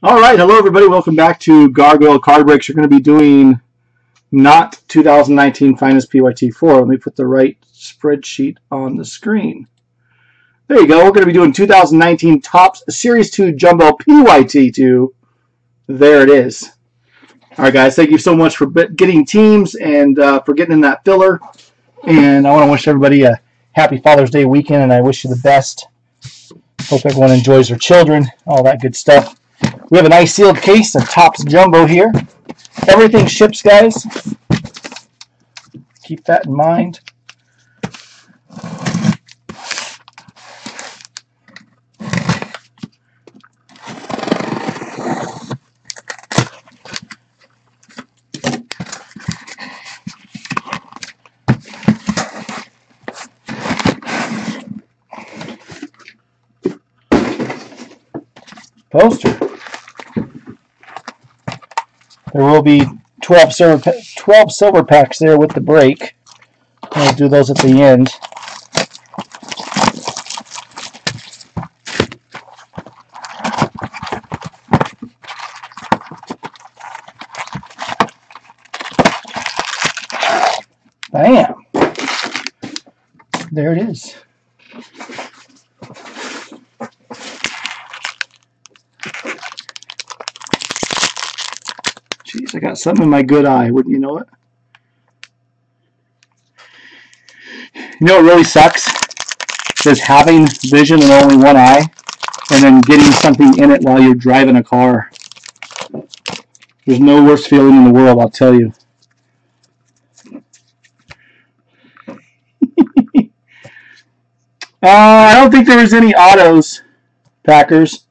All right, hello everybody. Welcome back to Gargoyle Card Breaks. You're going to be doing not 2019 Finest PYT4. Let me put the right spreadsheet on the screen. There you go. We're going to be doing 2019 Topps Series 2 Jumbo PYT2. There it is. All right, guys. Thank you so much for getting teams and uh, for getting in that filler. And I want to wish everybody a happy Father's Day weekend, and I wish you the best. Hope everyone enjoys their children, all that good stuff. We have a nice sealed case of Topps Jumbo here. Everything ships, guys. Keep that in mind. Poster. There will be 12 silver, 12 silver packs there with the break. I'll do those at the end. Bam! There it is. Jeez, I something in my good eye, wouldn't you know it? You know what really sucks? Is having vision in only one eye and then getting something in it while you're driving a car. There's no worse feeling in the world, I'll tell you. uh, I don't think there was any autos, Packers.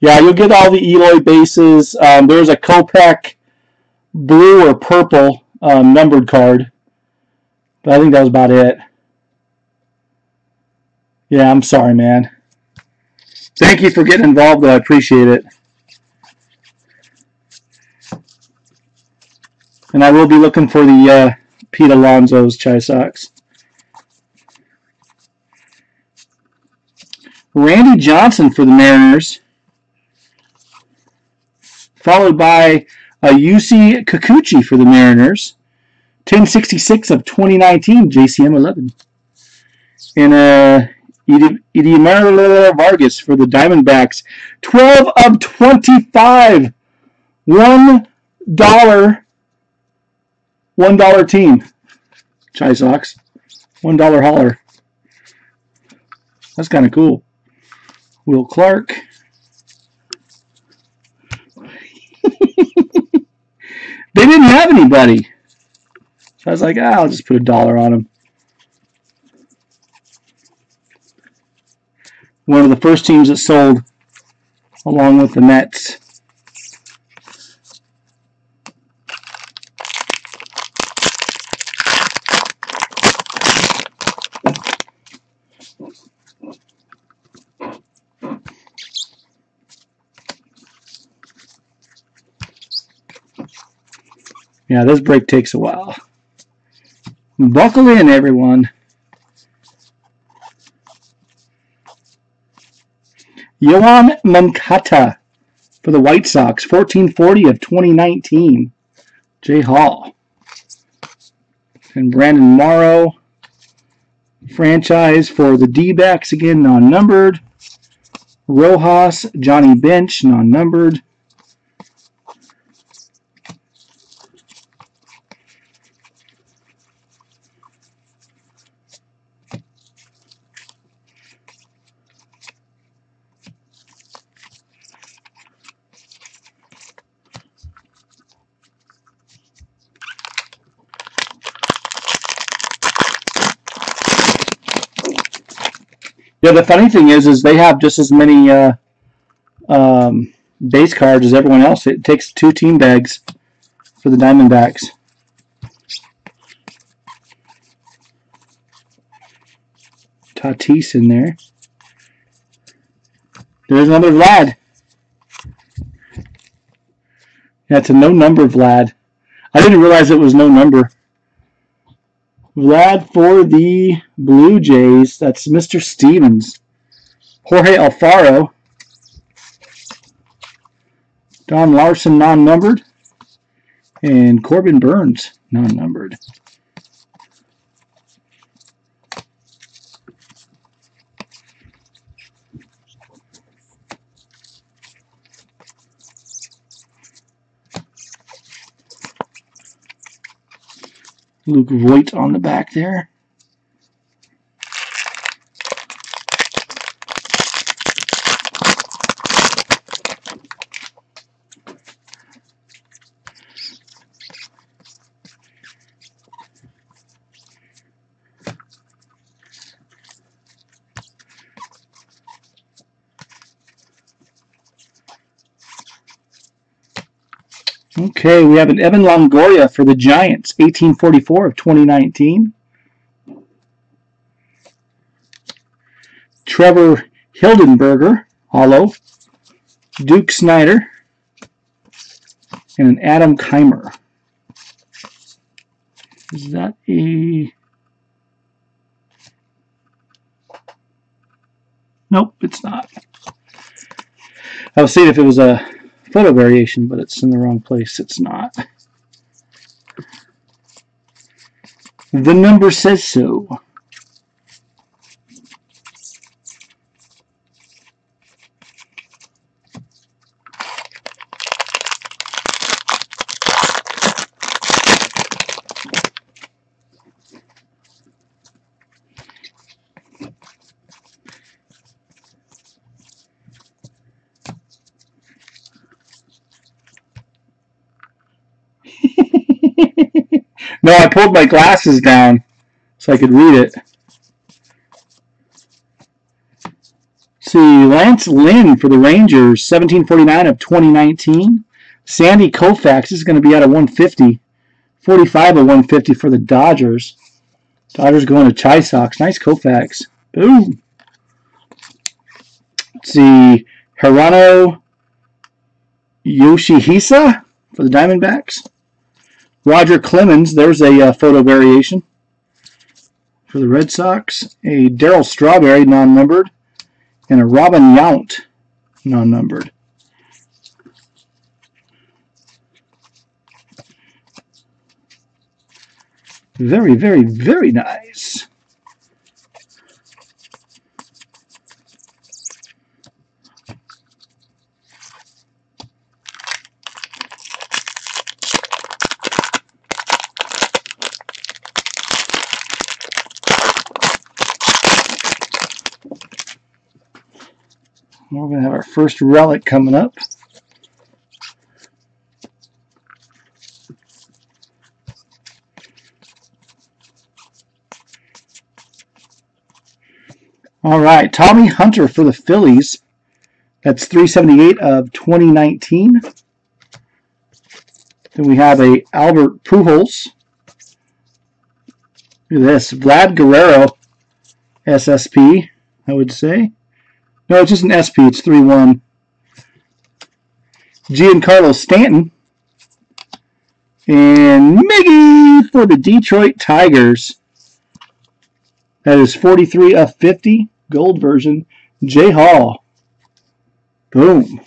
Yeah, you'll get all the Eloy bases. Um, there's a Kopech blue or purple um, numbered card. But I think that was about it. Yeah, I'm sorry, man. Thank you for getting involved, though. I appreciate it. And I will be looking for the uh, Pete Alonso's Chi Sox. Randy Johnson for the Mariners followed by a Yusei Kikuchi for the Mariners. 1066 of 2019, JCM 11. And uh, Yadier Vargas for the Diamondbacks. 12 of 25. $1. $1 team. Chi Sox. $1 holler. That's kind of cool. Will Clark. They didn't have anybody. So I was like, ah, I'll just put a dollar on them. One of the first teams that sold along with the Mets. Yeah, this break takes a while. Buckle in, everyone. Yoan Moncada for the White Sox, 1440 of 2019. Jay Hall. And Brandon Morrow, franchise for the D-backs, again, non-numbered. Rojas, Johnny Bench, non-numbered. Yeah, the funny thing is, is they have just as many uh, um, base cards as everyone else. It takes two team bags for the Diamondbacks. Tatis in there. There's another Vlad. That's a no number Vlad. I didn't realize it was no number. Vlad for the Blue Jays. That's Mr. Stevens. Jorge Alfaro. Don Larsen, non-numbered. And Corbin Burnes, non-numbered. Luke Voit on the back there. Okay, we have an Evan Longoria for the Giants, 1844 of 2019. Trevor Hildenberger, hollow. Duke Snider. And an Adam Keimer. Is that a... Nope, it's not. I was seeing if it was a photo variation, but it's in the wrong place. It's not. The number says so. No, I pulled my glasses down so I could read it. see, Lance Lynn for the Rangers, 1749 of 2019. Sandy Koufax is going to be out of 150. 45 of 150 for the Dodgers. Dodgers going to Chi Sox. Nice Koufax. Boom. Let's see. Hirano Yoshihisa for the Diamondbacks. Roger Clemens, there's a uh, photo variation for the Red Sox. A Darryl Strawberry, non-numbered. And a Robin Yount, non-numbered. Very, very, very nice. We're going to have our first relic coming up. All right, Tommy Hunter for the Phillies. That's 378 of 2019. Then we have a Albert Pujols. Look at this, Vlad Guerrero, SSP, I would say. No, it's just an SP. It's 3-1. Giancarlo Stanton. And Miggy for the Detroit Tigers. That is 43 of 50. Gold version. J Hall. Boom.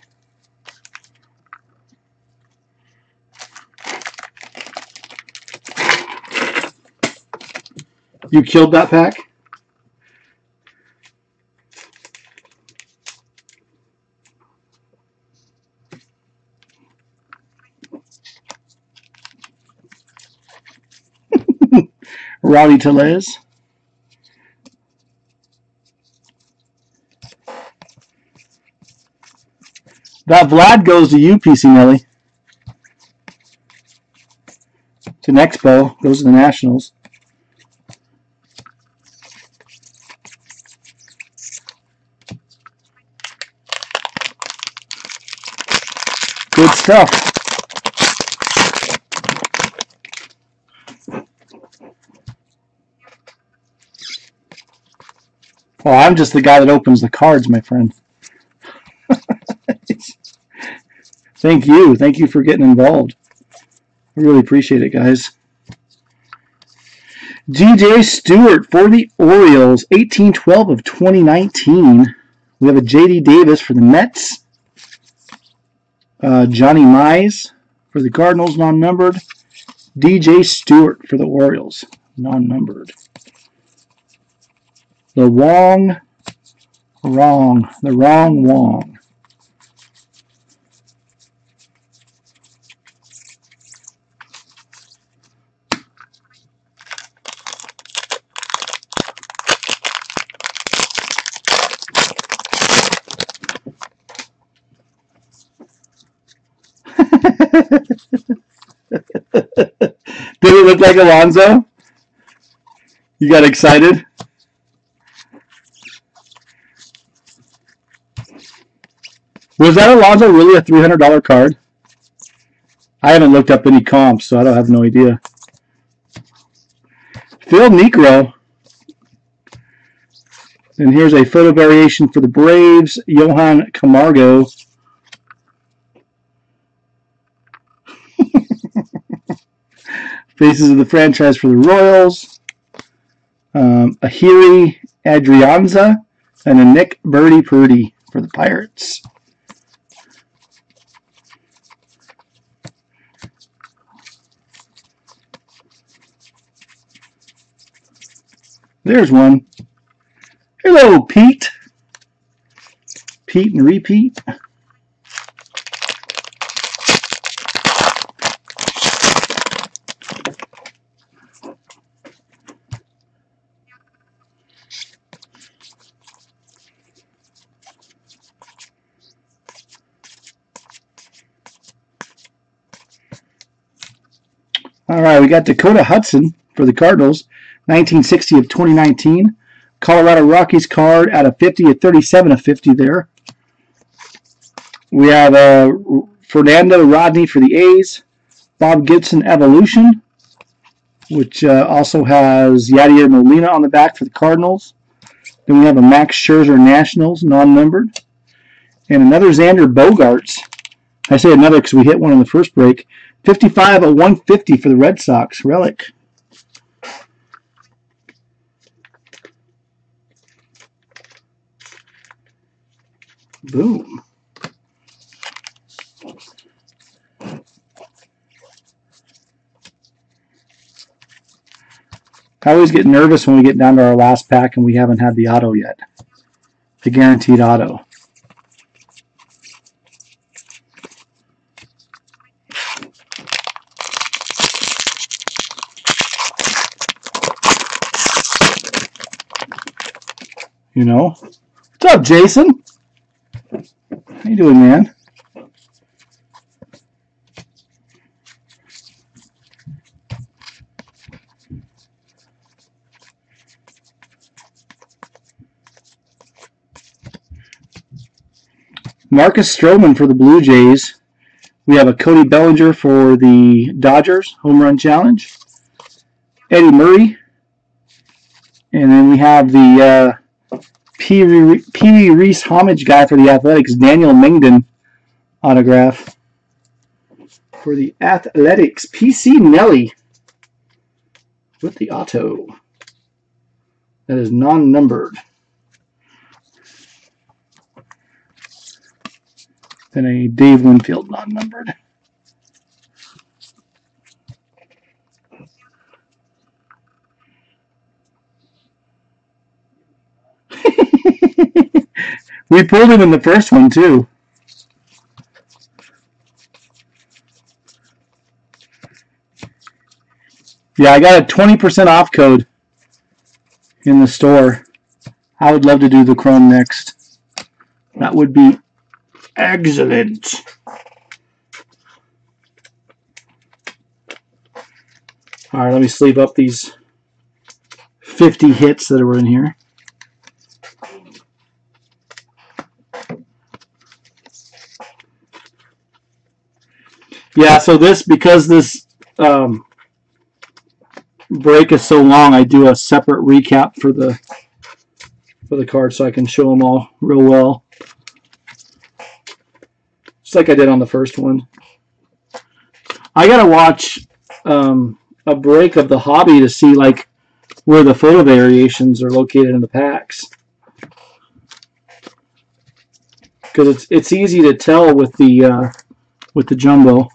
You killed that pack? Rowdy Tellez. That Vlad goes to you, PC Nelly. To Expo, goes to the Nationals. Good stuff. Well, I'm just the guy that opens the cards, my friend. Thank you. Thank you for getting involved. I really appreciate it, guys. DJ Stewart for the Orioles, 1812 of 2019. We have a JD Davis for the Mets. Uh, Johnny Mize for the Cardinals, non-numbered. DJ Stewart for the Orioles, non-numbered. The Wong, wrong, the wrong Wong. Did it look like Alonso? You got excited? Was that Alonso really a $300 card? I haven't looked up any comps, so I don't have no idea. Phil Niekro. And here's a photo variation for the Braves, Johan Camargo. Faces of the franchise for the Royals. Um, Ehire Adrianza and a Nick Birdie Purdy for the Pirates. There's one. Hello, Pete. Pete and repeat. All right, we got Dakota Hudson for the Cardinals, 1960 of 2019. Colorado Rockies card out of 50 at 37 of 50 there. We have uh, Fernando Rodney for the A's, Bob Gibson Evolution, which uh, also has Yadier Molina on the back for the Cardinals. Then we have a Max Scherzer Nationals, non-numbered. And another Xander Bogaerts. I say another because we hit one in the first break. 55 of 150 for the Red Sox, relic. Boom. I always get nervous when we get down to our last pack and we haven't had the auto yet. The guaranteed auto. You know? What's up, Jason? How you doing, man? Marcus Stroman for the Blue Jays. We have a Cody Bellinger for the Dodgers Home Run Challenge. Eddie Murray. And then we have the uh, Pee Wee Reese homage guy for the Athletics, Daniel Mengden autograph. For the Athletics, PC Nelly with the auto. That is non-numbered. Then a Dave Winfield non-numbered. We pulled it in the first one too. Yeah, I got a 20% off code in the store. I would love to do the Chrome next. That would be excellent. All right, let me sleeve up these 50 hits that were in here. Yeah, so this, because this um, break is so long, I do a separate recap for the for the card so I can show them all real well. Just like I did on the first one. I gotta watch um, a break of the hobby to see like where the photo variations are located in the packs. Because it's it's easy to tell with the uh, with the jumbo.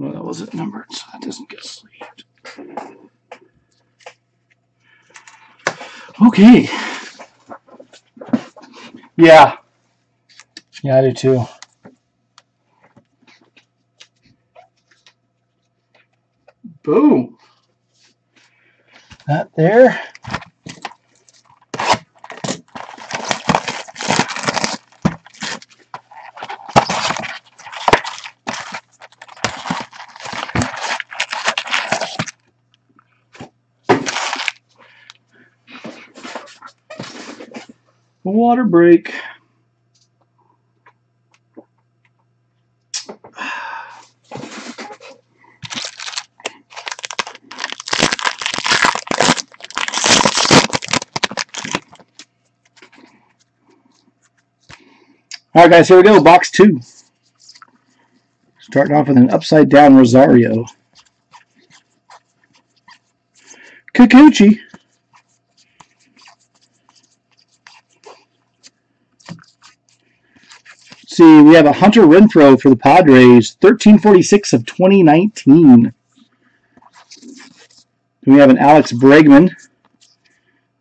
Well, that wasn't numbered, so that doesn't get sleeved. Okay. Yeah. Yeah, I do too. Boom. That there. Water break. All right, guys, here we go. Box two. Starting off with an upside down Rosario. Kikuchi. see, we have a Hunter Renfroe for the Padres, 1346 of 2019. Then we have an Alex Bregman.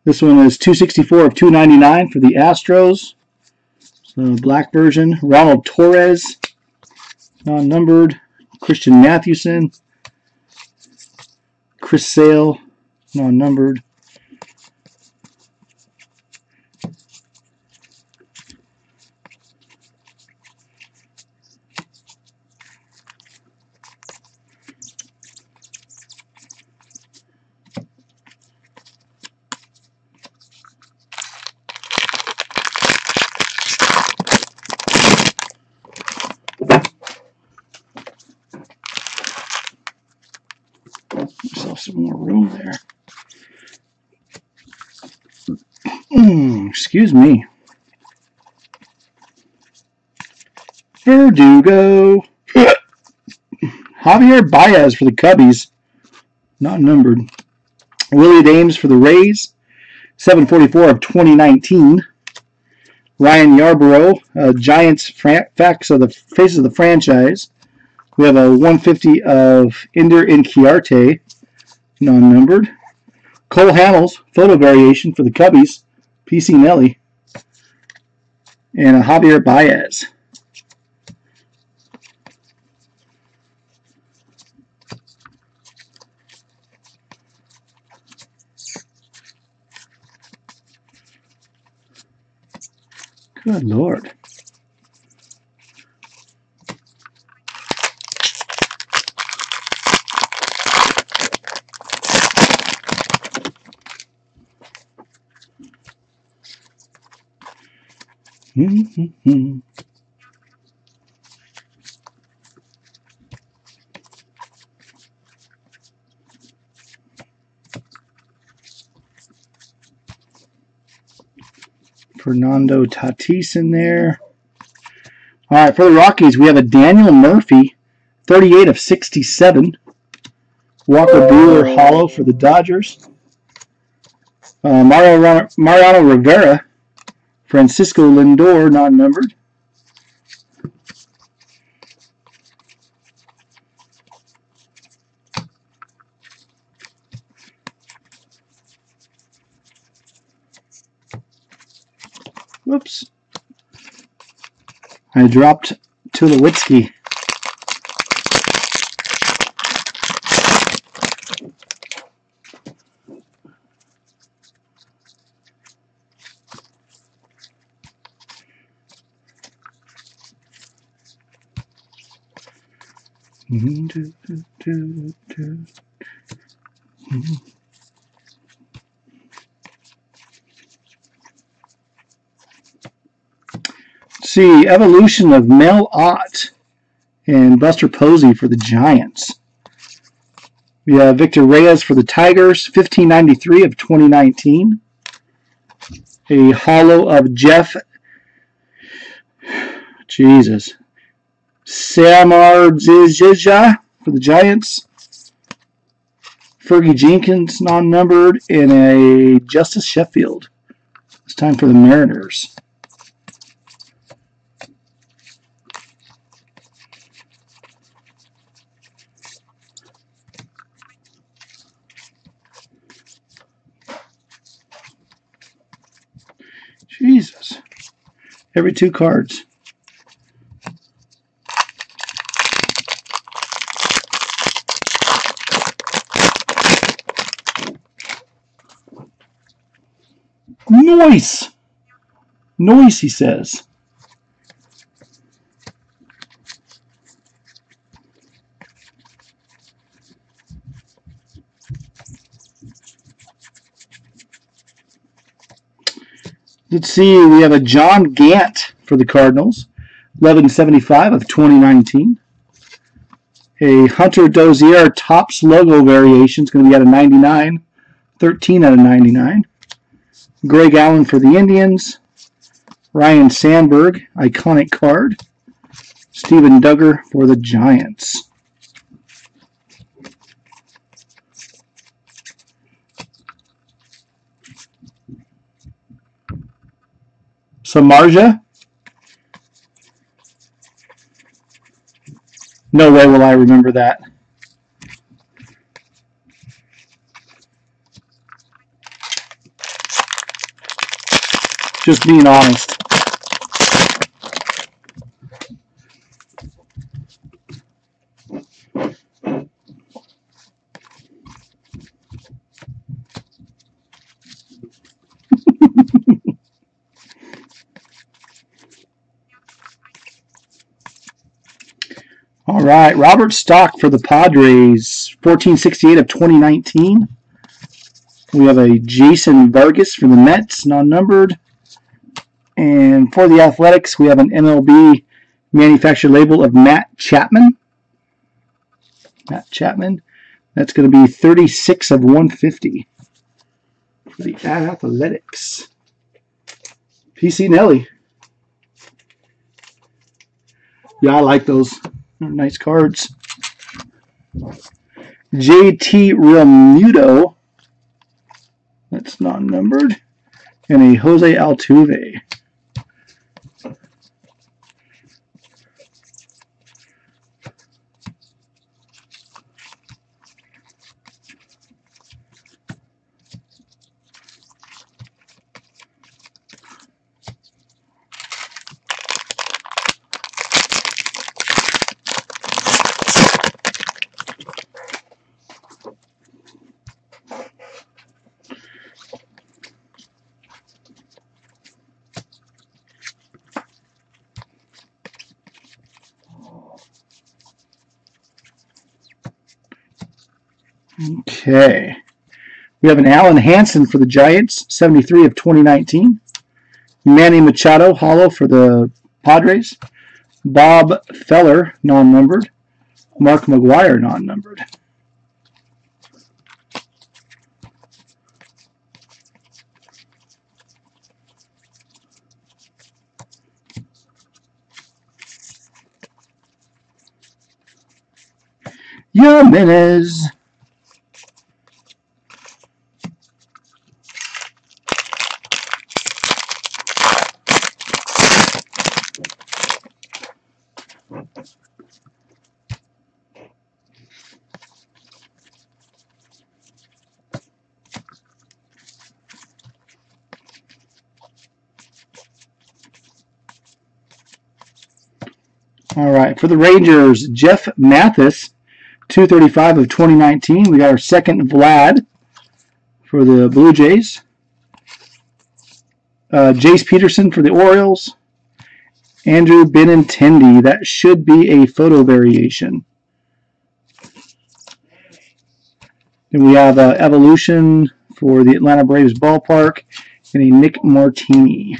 This one is 264 of 299 for the Astros. So black version. Ronald Torres, uh, non-numbered. Christian Mathewson. Chris Sale, uh, non-numbered. Myself some more room there. Mm, excuse me. Verdugo. Javier Baez for the Cubbies. Not numbered. Willie Ames for the Rays. 744 of 2019. Ryan Yarbrough, uh, Giants facts of the faces of the franchise. We have a 150 of Ender Inciarte, non-numbered. Cole Hamels, photo variation for the Cubbies, PC Nelly. And a Javier Baez. Good Lord. Mm-hmm. Fernando Tatis in there. All right, for the Rockies, we have a Daniel Murphy, 38 of 67. Walker Buehler hollow for the Dodgers. Uh, Mario, Mariano Rivera, Francisco Lindor, non-numbered. Whoops. I dropped Tulowitzki. See, evolution of Mel Ott And Buster Posey for the Giants. We have Victor Reyes for the Tigers, 1593 of 2019. A hollow of Jeff, Jesus, Samar Samardzija for the Giants. Fergie Jenkins non-numbered in a Justus Sheffield. It's time for the Mariners. Jesus. Every two cards. Noise! Noise, he says. Let's see, we have a John Gant for the Cardinals, 1175 of 2019. A Hunter Dozier Topps logo variation is going to be out of 99, 13 out of 99. Greg Allen for the Indians. Ryne Sandberg, iconic card. Steven Duggar for the Giants. Samardzija. No way will I remember that. Just being honest. All right, Robert Stock for the Padres, 1468 of 2019. We have a Jason Vargas for the Mets, non-numbered. And for the Athletics, we have an MLB manufactured label of Matt Chapman. Matt Chapman. That's going to be 36 of 150 for the Athletics. PC Nelly. Yeah, I like those. Nice cards. JT Realmuto. That's not numbered. And a Jose Altuve. Okay. We have an Alen Hanson for the Giants, 73 of 2019. Manny Machado, hollow for the Padres. Bob Feller, non-numbered. Mark McGwire, non-numbered. Jimenez. All right, for the Rangers, Jeff Mathis, 235 of 2019. We got our second Vlad for the Blue Jays. Uh, Jace Peterson for the Orioles. Andrew Benintendi. That should be a photo variation. Then we have uh, Evolution for the Atlanta Braves ballpark and a Nick Martini.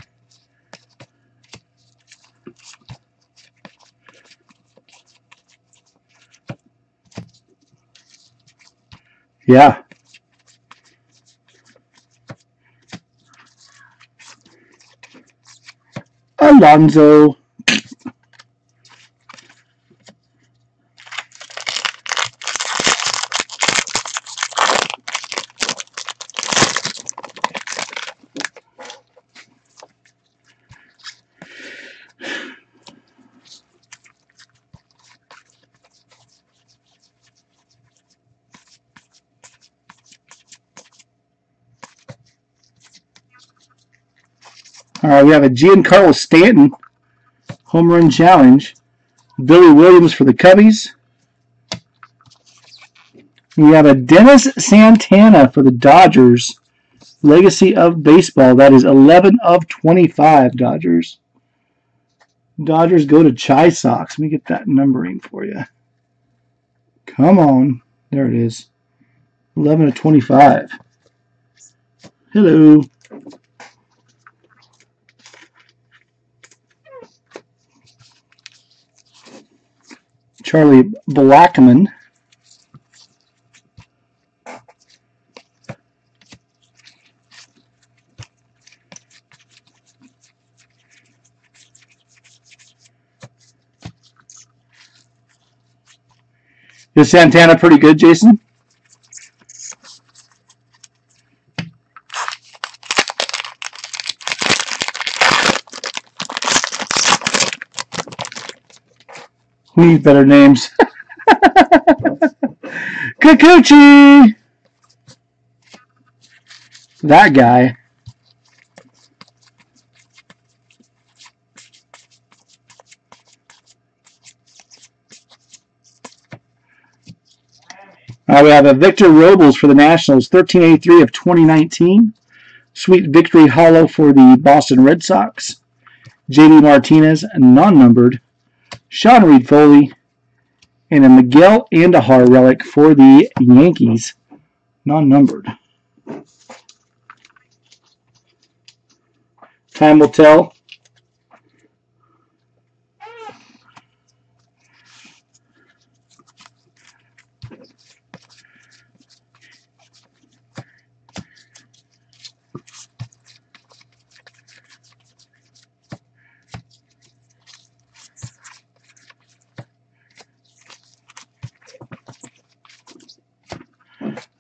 Yeah. Alonso. Right, we have a Giancarlo Stanton home run challenge. Billy Williams for the Cubbies. We have a Dennis Santana for the Dodgers. Legacy of Baseball. That is 11 of 25 Dodgers. Dodgers go to Chi Sox. Let me get that numbering for you. Come on. There it is. 11 of 25. Hello. Charlie Blackmon. Is Santana pretty good, Jason? We need better names. Kikuchi! That guy. Uh, we have a Victor Robles for the Nationals, 1383 of 2019. Sweet Victory Hollow for the Boston Red Sox. JD Martinez, non-numbered. Sean Reid-Foley, and a Miguel Andujar relic for the Yankees, non-numbered. Time will tell.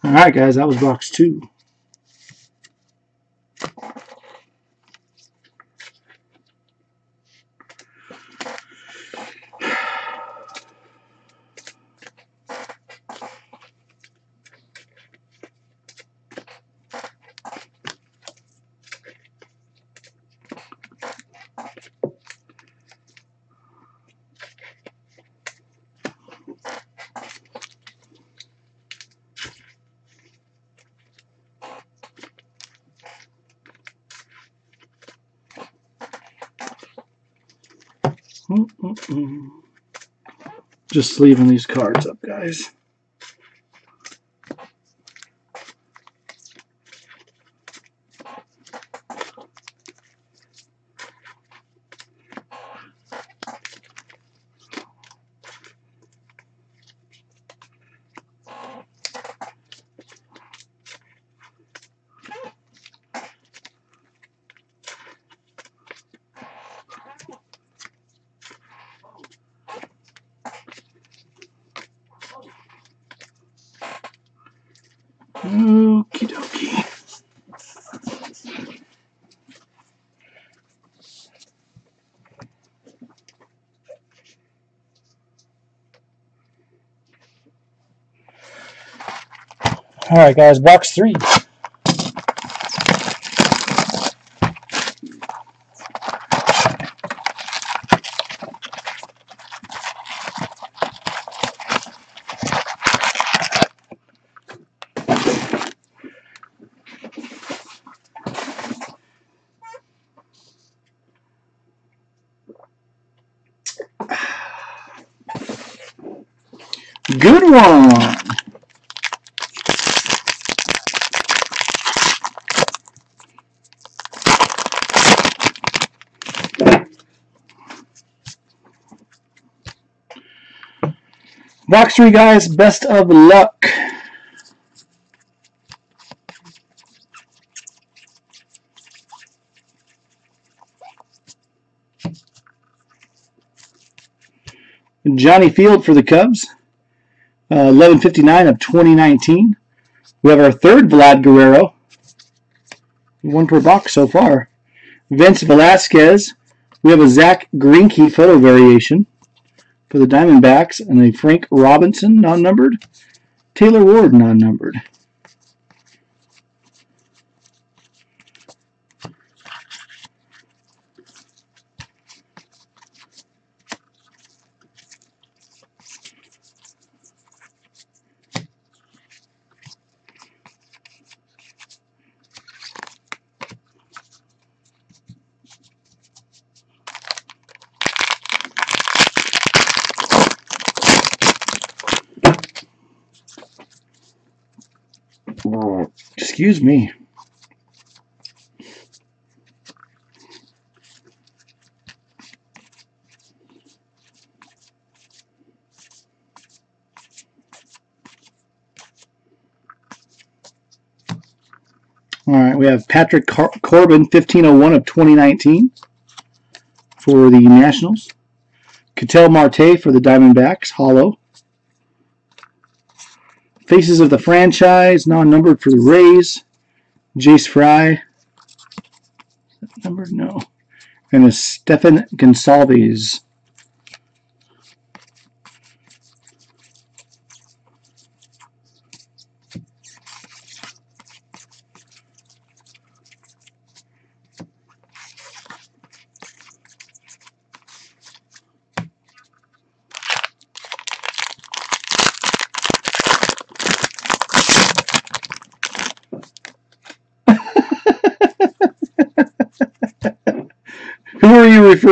All right, guys, that was box two. Just leaving these cards up, guys. All right, guys, box three. Box 3, guys, best of luck. Johnny Field for the Cubs, uh, 1159 of 2019. We have our third Vlad Guerrero, one per box so far. Vince Velasquez. We have a Zack Greinke photo variation for the Diamondbacks and a Frank Robinson non-numbered. Taylor Ward non-numbered. Excuse me. All right, we have Patrick Cor Corbin, 1501 of 2019 for the Nationals. Ketel Marte for the Diamondbacks, hollow. Faces of the franchise, non-numbered for the Rays. Jace Fry. Number? No. And a Stefan Gonsalves.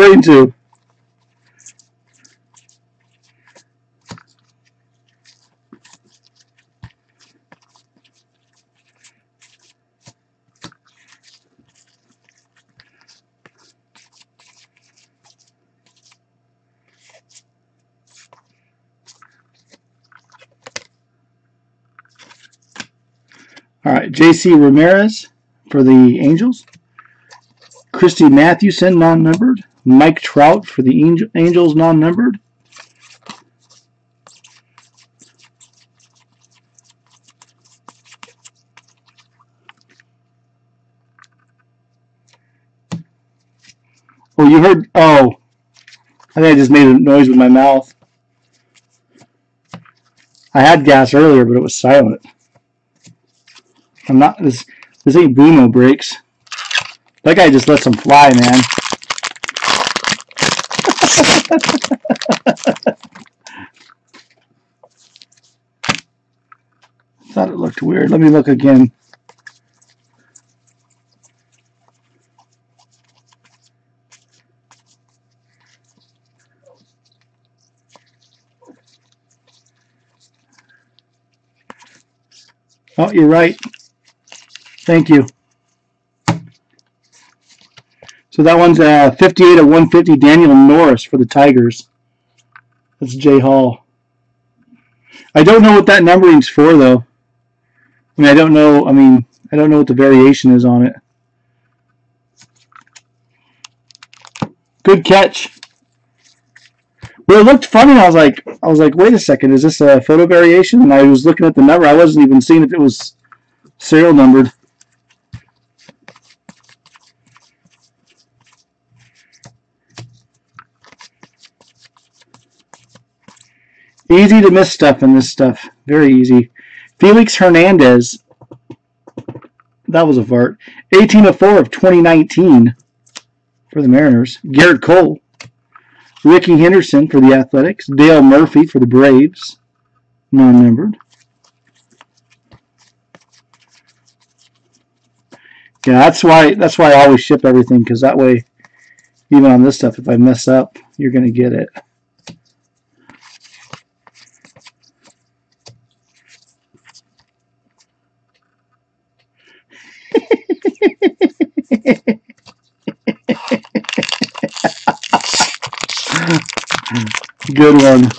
Referring to? All right, J.C. Ramirez for the Angels. Christy Mathewson, non-numbered. Mike Trout for the Angels, non-numbered. Oh, you heard, oh, I think I just made a noise with my mouth. I had gas earlier, but it was silent. I'm not, this, this ain't Boomo breaks. That guy just lets them fly, man. Thought it looked weird. Let me look again. Oh, you're right. Thank you. So that one's uh, 58 of 150, Daniel Norris for the Tigers. That's Jay Hall. I don't know what that numbering's for, though. I mean, I don't know. I mean, I don't know what the variation is on it. Good catch. Well, it looked funny. I was like, I was like, wait a second, is this a photo variation? And I was looking at the number. I wasn't even seeing if it was serial numbered. Easy to miss stuff in this stuff. Very easy. Felix Hernandez. That was a fart. 18 of 4 of 2019 for the Mariners. Gerrit Cole. Rickey Henderson for the Athletics. Dale Murphy for the Braves. Non-numbered. Yeah, that's why that's why I always ship everything because that way, even on this stuff, if I mess up, you're gonna get it. good one.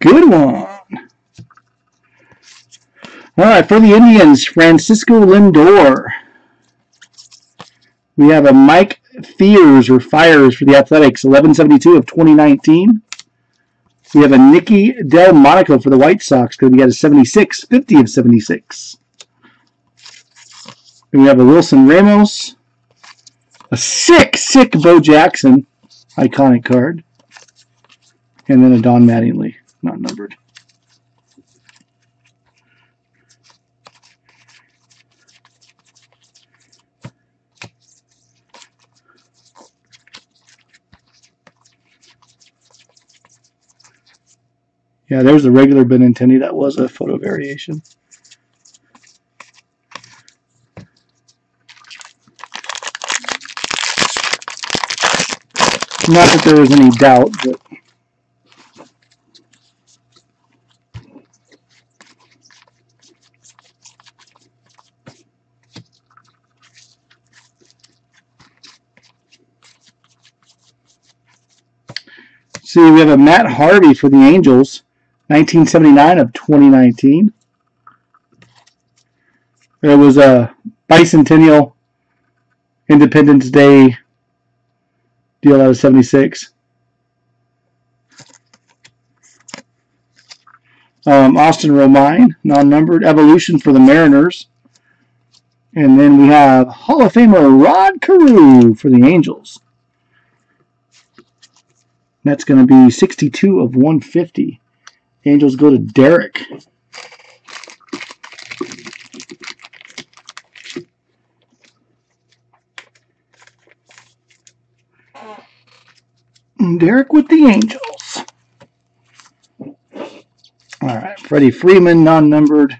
Good one. All right, for the Indians, Francisco Lindor. We have a Mike Fiers or Fires for the Athletics, 1172 of 2019. We have a Nicky Delmonico for the White Sox, going to be at a 76, 50 of 76. And we have a Wilson Ramos, a sick, sick Bo Jackson, iconic card, and then a Don Mattingly, not numbered. Yeah, there's the regular Benintendi. That was a photo variation. Not that there was any doubt, but See, we have a Matt Harvey for the Angels, 1979 of 2019. There was a bicentennial Independence Day deal out of 76. Um, Austin Romine, non-numbered. Evolution for the Mariners. And then we have Hall of Famer Rod Carew for the Angels. That's going to be 62 of 150. Angels go to Derek. Derek with the Angels. All right, Freddie Freeman, non-numbered.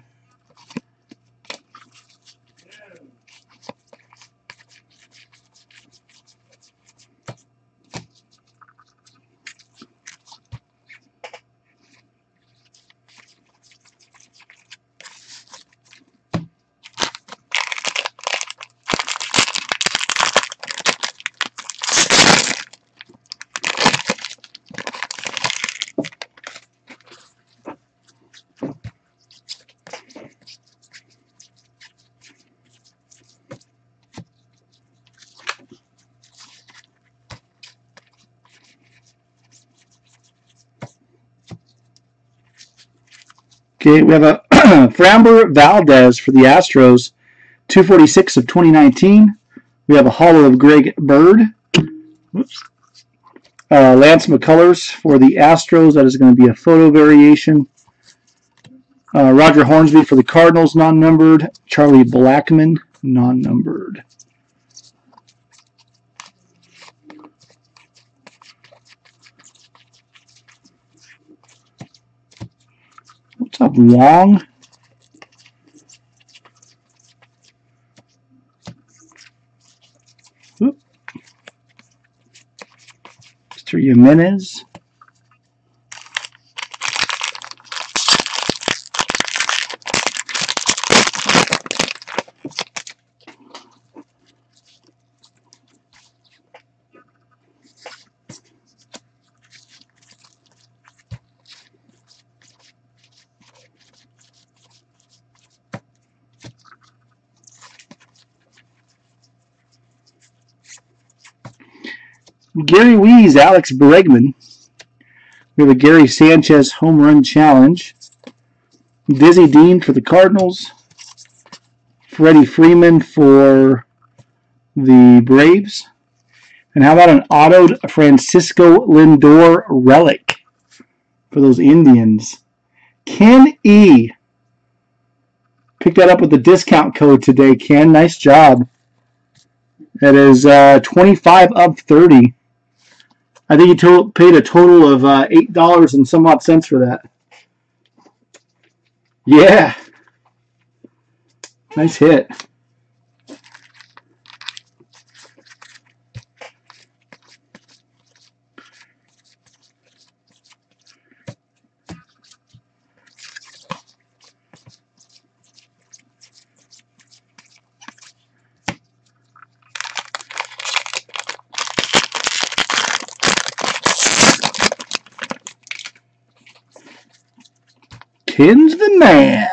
We have a Framber Valdez for the Astros, 246 of 2019. We have a hollow of Greg Bird. Whoops. Uh, Lance McCullers for the Astros. That is going to be a photo variation. Uh, Roger Hornsby for the Cardinals, non-numbered. Charlie Blackmon, non-numbered. What's up, Wong? Oop. Mr. Jimenez. Gary Wees, Alex Bregman. We have a Gary Sanchez home run challenge. Dizzy Dean for the Cardinals. Freddie Freeman for the Braves. And how about an autoed Francisco Lindor relic for those Indians? Ken E. Pick that up with the discount code today, Ken. Nice job. That is uh, 25 of 30. I think he paid a total of uh, $8 and some odd cents for that. Yeah. Nice hit. Tins the man.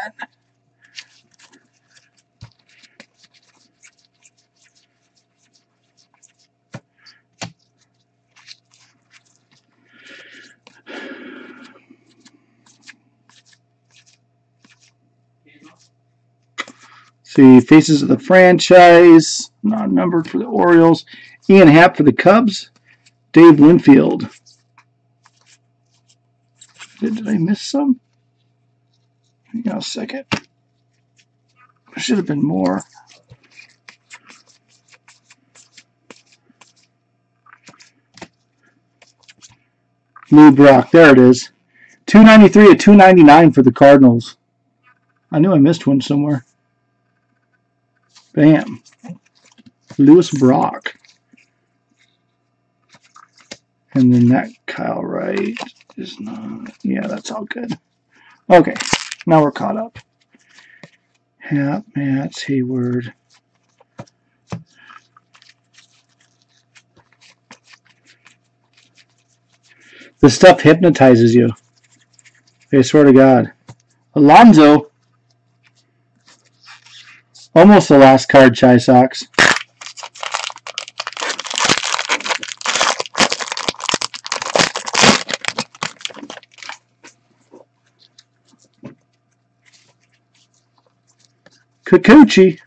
See, faces of the franchise, not numbered for the Orioles. Ian Happ for the Cubs. Dave Winfield. Did, did I miss some? Hang on a second. There should have been more. Lou Brock, there it is. 293 to 299 for the Cardinals. I knew I missed one somewhere. Bam. Louis Brock. And then that Kyle Wright is not. Yeah, that's all good. Okay, now we're caught up. Happ, Matz, Hayward. This stuff hypnotizes you. I swear to God. Alonso. Almost the last card, Chi Sox. Kikuchi.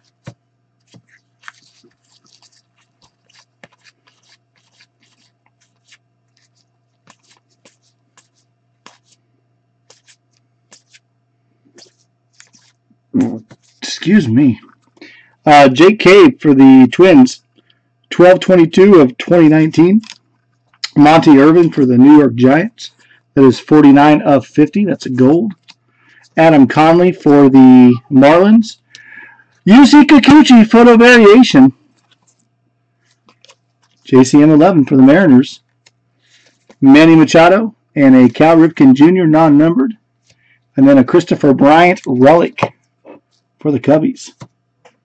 Excuse me. Uh, Jake Cave for the Twins. 1222 of 2019. Monte Irvin for the New York Giants. That is 49 of 50. That's a gold. Adam Conley for the Marlins. Yusei Kikuchi photo variation. JCM 11 for the Mariners. Manny Machado and a Cal Ripken Jr. non-numbered. And then a Christopher Bryant relic for the Cubbies.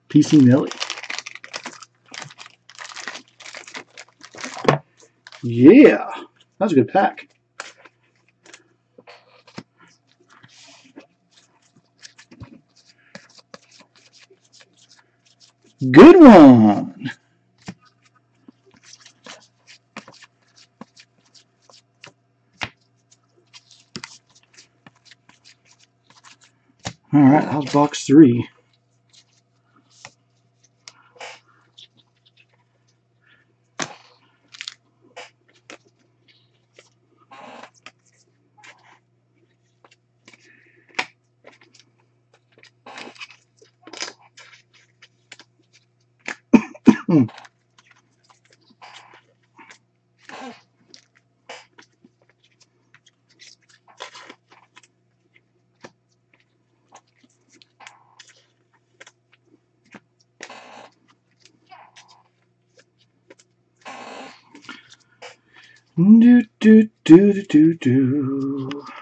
PC Millie. Yeah, that was a good pack. Good one. All right, how's box three? Hmm. Do do do do do do.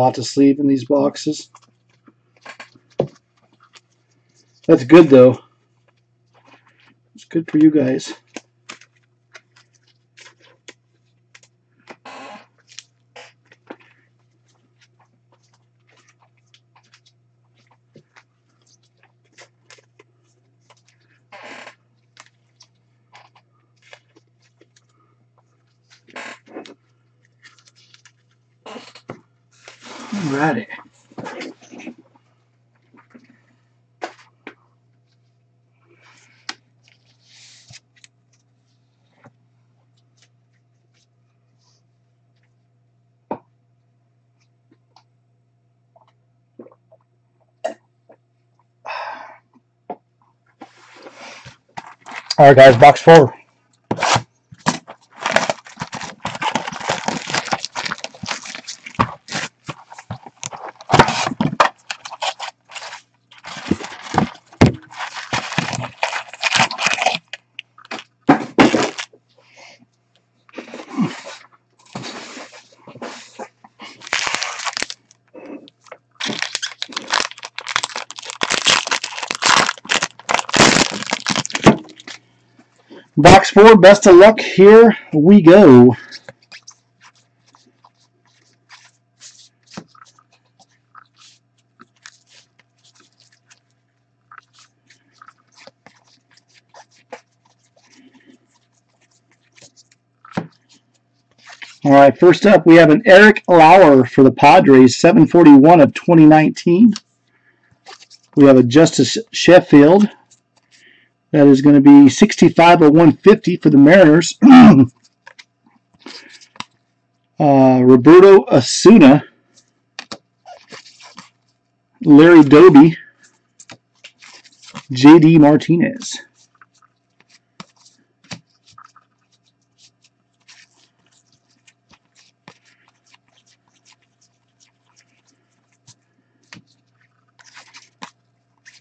Lot to sleeve in these boxes. That's good though. It's good for you guys. All right, guys, box four. Four, best of luck. Here we go. All right, first up, we have an Eric Lauer for the Padres, 741 of 2019. We have a Justus Sheffield. That is going to be 65 of 150 for the Mariners. uh, Roberto Osuna. Larry Doby. J.D. Martinez.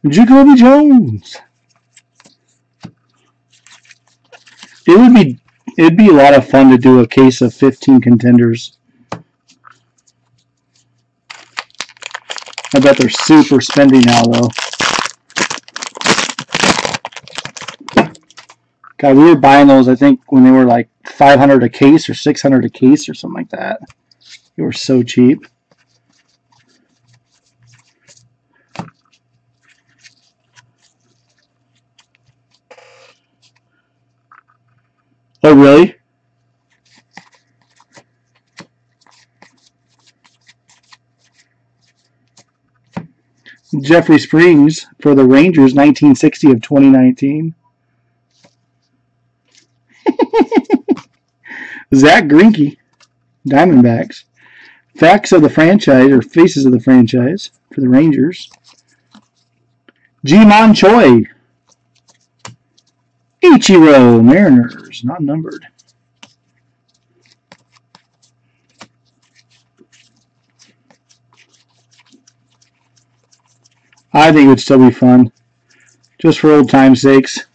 Jacoby Jones. It would be it'd be a lot of fun to do a case of 15 contenders. I bet they're super spendy now though. God, we were buying those I think when they were like 500 a case or 600 a case or something like that. They were so cheap. Oh, really? Jeffrey Springs for the Rangers, 1960 of 2019. Zack Greinke, Diamondbacks. Facts of the franchise, or Faces of the franchise, for the Rangers. Ji-Man Choi, Ichiro, Mariners, not numbered. I think it would still be fun, just for old time's sakes.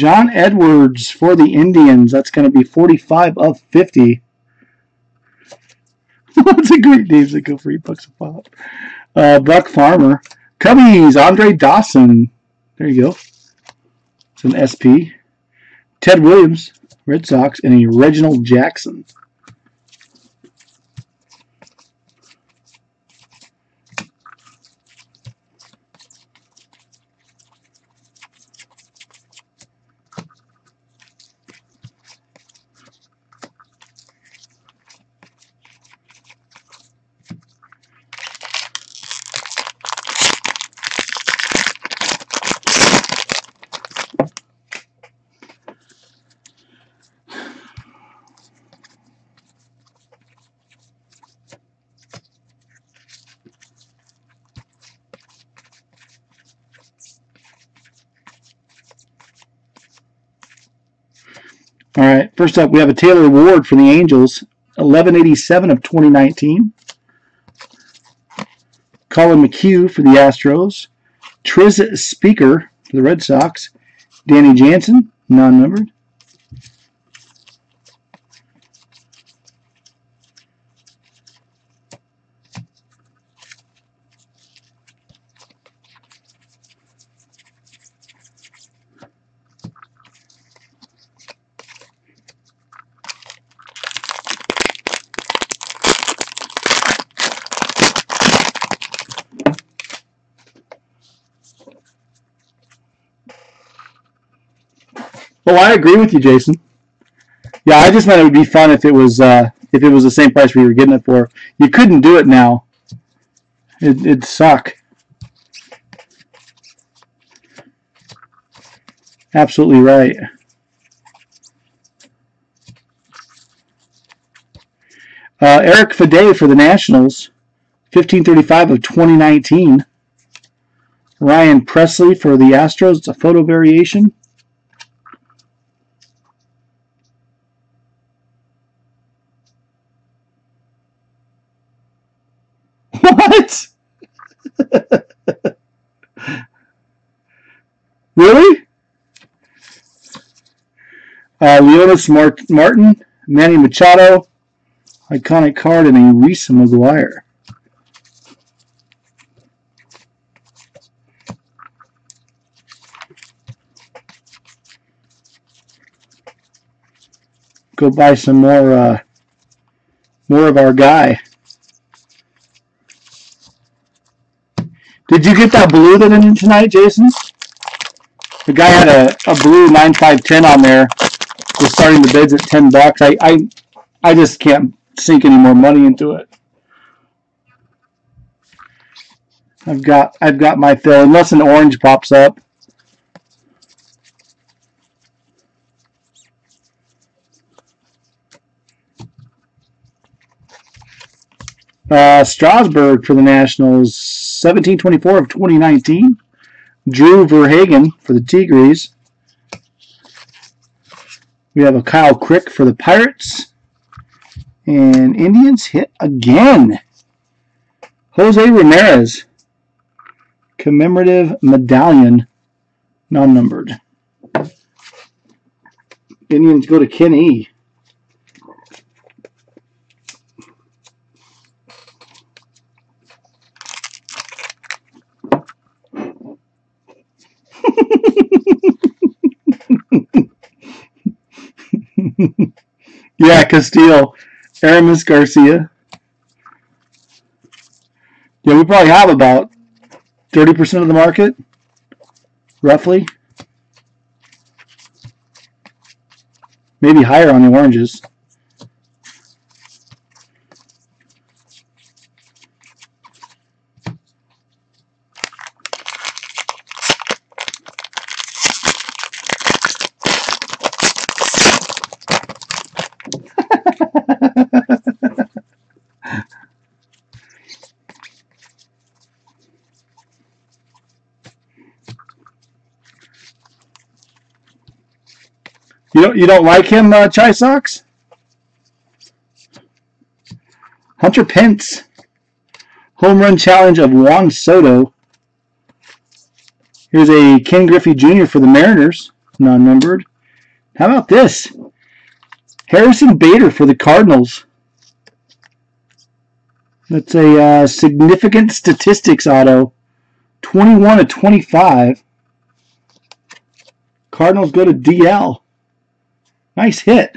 John Edwards for the Indians. That's going to be 45 of 50. That's a great name to go for eight bucks a pop. Uh, Buck Farmer. Cubbies, Andre Dawson. There you go. It's an SP. Ted Williams, Red Sox, and a Reginald Jackson. All right, first up, we have a Taylor Ward for the Angels, 1187 of 2019. Collin McHugh for the Astros. Tris Speaker for the Red Sox. Danny Jansen, non-numbered. Oh, I agree with you, Jason. Yeah, I just meant it would be fun if it was uh, if it was the same price we were getting it for. You couldn't do it now. It, it'd suck. Absolutely right. Uh, Erick Fedde for the Nationals, 1535 of 2019. Ryan Pressly for the Astros. It's a photo variation. Really? Uh, Leonys Mart Martin, Manny Machado, iconic card, and a Reese McGuire. Go buy some more, uh, more of our guy. Did you get that blue that in tonight, Jason? The guy had a, a blue 9510 on there. Was starting the bids at 10 bucks. I, I I just can't sink any more money into it. I've got I've got my fill unless an orange pops up. Uh, Strasburg for the Nationals, 1724 of 2019. Drew Verhagen for the Tigres. We have a Kyle Crick for the Pirates. And Indians hit again. Jose Ramirez. Commemorative medallion, non-numbered. Indians go to Ken E. yeah, Castillo. Aramis Garcia. Yeah, we probably have about 30% of the market, roughly. Maybe higher on the oranges. You don't you don't like him, uh, Chi Sox? Hunter Pence. Home run challenge of Juan Soto. Here's a Ken Griffey Jr. for the Mariners, non-numbered. How about this? Harrison Bader for the Cardinals. That's a uh, significant statistics auto. 21 to 25. Cardinals go to DL. Nice hit.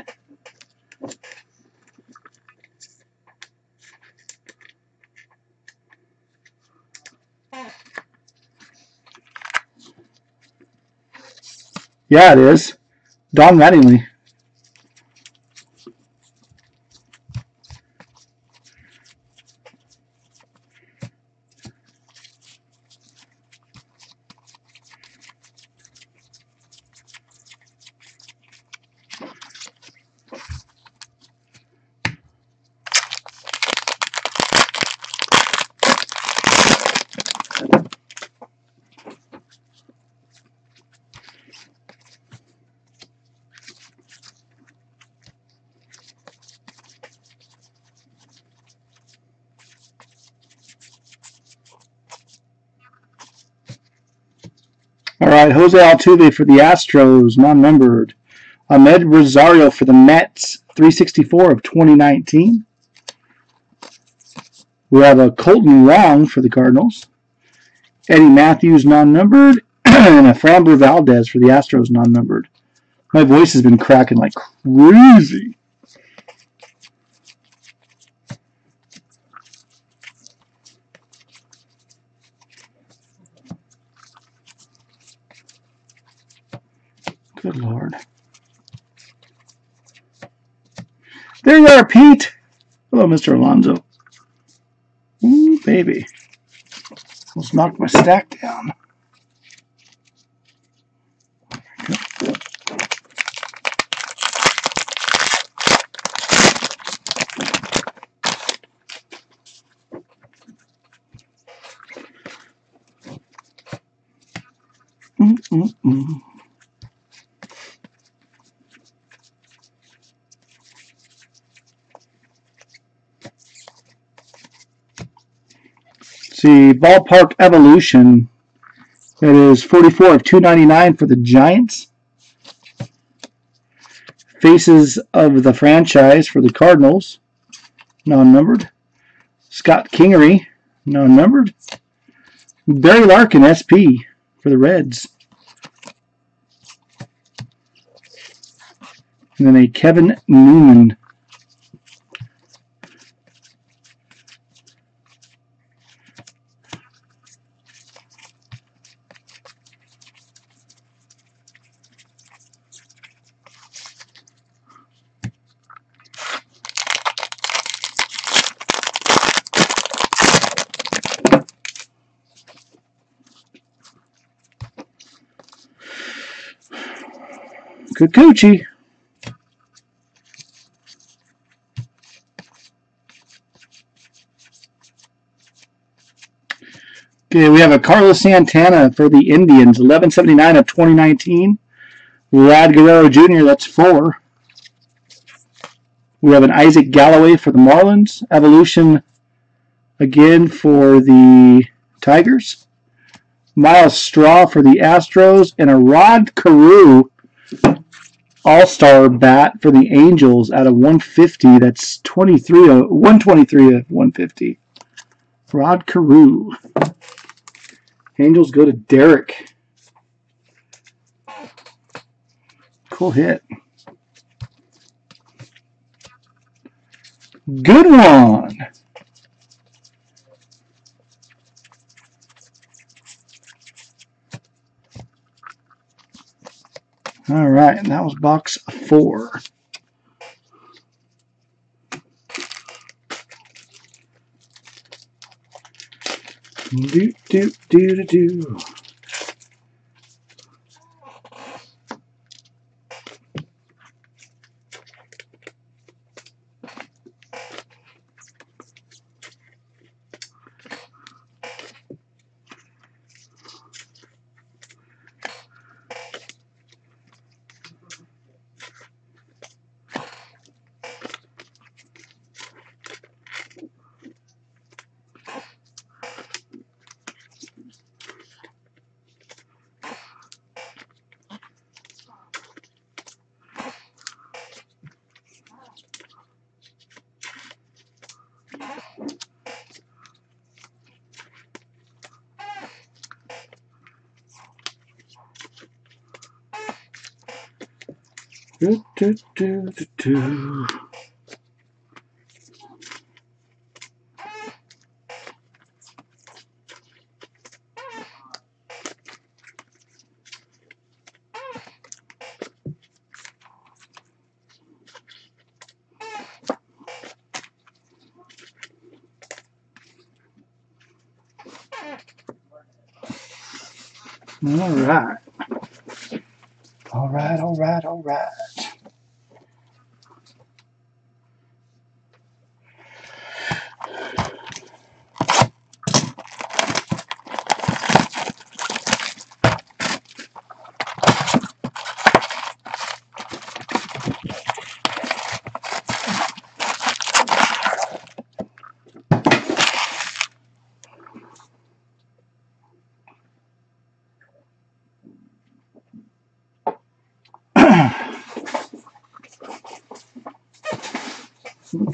Yeah, it is. Don Mattingly. All right, Jose Altuve for the Astros, non-numbered. Amed Rosario for the Mets, 364 of 2019. We have a Kolten Wong for the Cardinals. Eddie Mathews, non-numbered. and a Framber Valdez for the Astros, non-numbered. My voice has been cracking like crazy. Good Lord. There are, Pete. Hello, Mr. Alonso. Ooh, baby. Almost knocked my stack down. Mm -mm -mm. See, Ballpark Evolution That is 44 of 299 for the Giants. Faces of the franchise for the Cardinals, non-numbered. Scott Kingery, non-numbered. Barry Larkin, SP for the Reds. And then a Kevin Newman. Kikuchi. Okay, we have a Carlos Santana for the Indians, 1179 of 2019. Vlad Guerrero Jr., that's four. We have an Isaac Galloway for the Marlins. Evolution again for the Tigers. Myles Straw for the Astros. And a Rod Carew all-Star bat for the Angels out of 150. That's 23 uh, of, 123 of 150. Rod Carew. Angels go to Derek. Cool hit. Good one. All right, and that was box four. Do, do, do, do, do.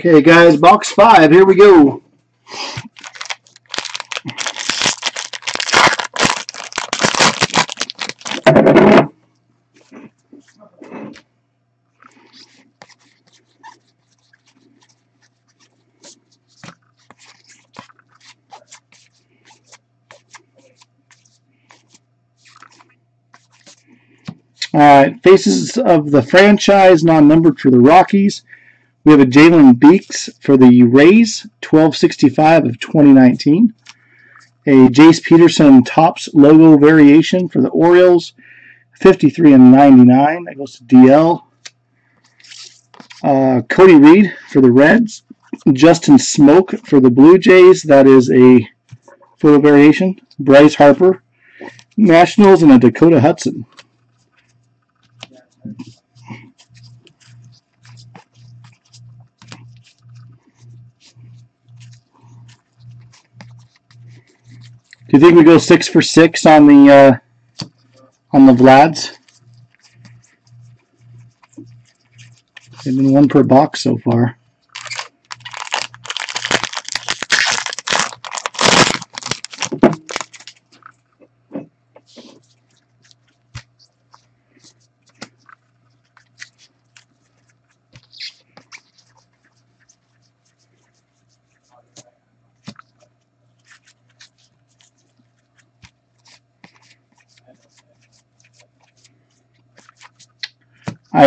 Okay, guys, box five. Here we go. All right, faces of the franchise, non-numbered for the Rockies. We have a Jalen Beeks for the Rays, 1265 of 2019. A Jace Peterson Topps logo variation for the Orioles, 53 and 99. That goes to DL. Uh, Cody Reed for the Reds. Justin Smoak for the Blue Jays. That is a photo variation. Bryce Harper. Nationals and a Dakota Hudson. Do you think we go six for six on the uh, on the Vlads? They've been one per box so far.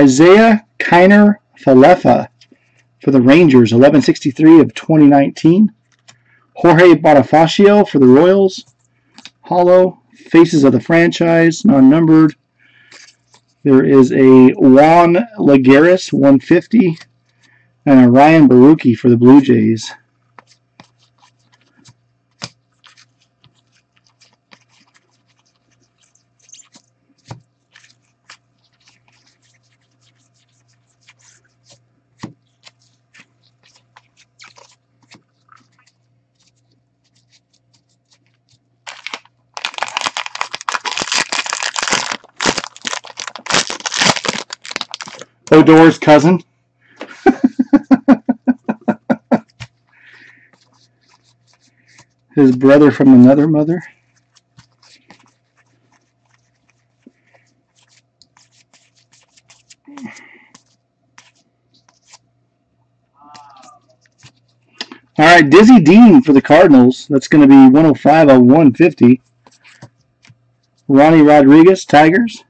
Isiah Kiner Falefa for the Rangers, 1163 of 2019. Jorge Bonifacio for the Royals. Hollow. Faces of the franchise, non-numbered. There is a Juan Lagares, 150. And a Ryan Borucki for the Blue Jays. Odor's cousin. His brother from another mother. All right, Dizzy Dean for the Cardinals. That's going to be 105 of 150. Ronny Rodriguez, Tigers.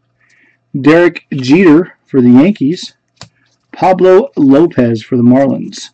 Derek Jeter for the Yankees. Pablo Lopez for the Marlins.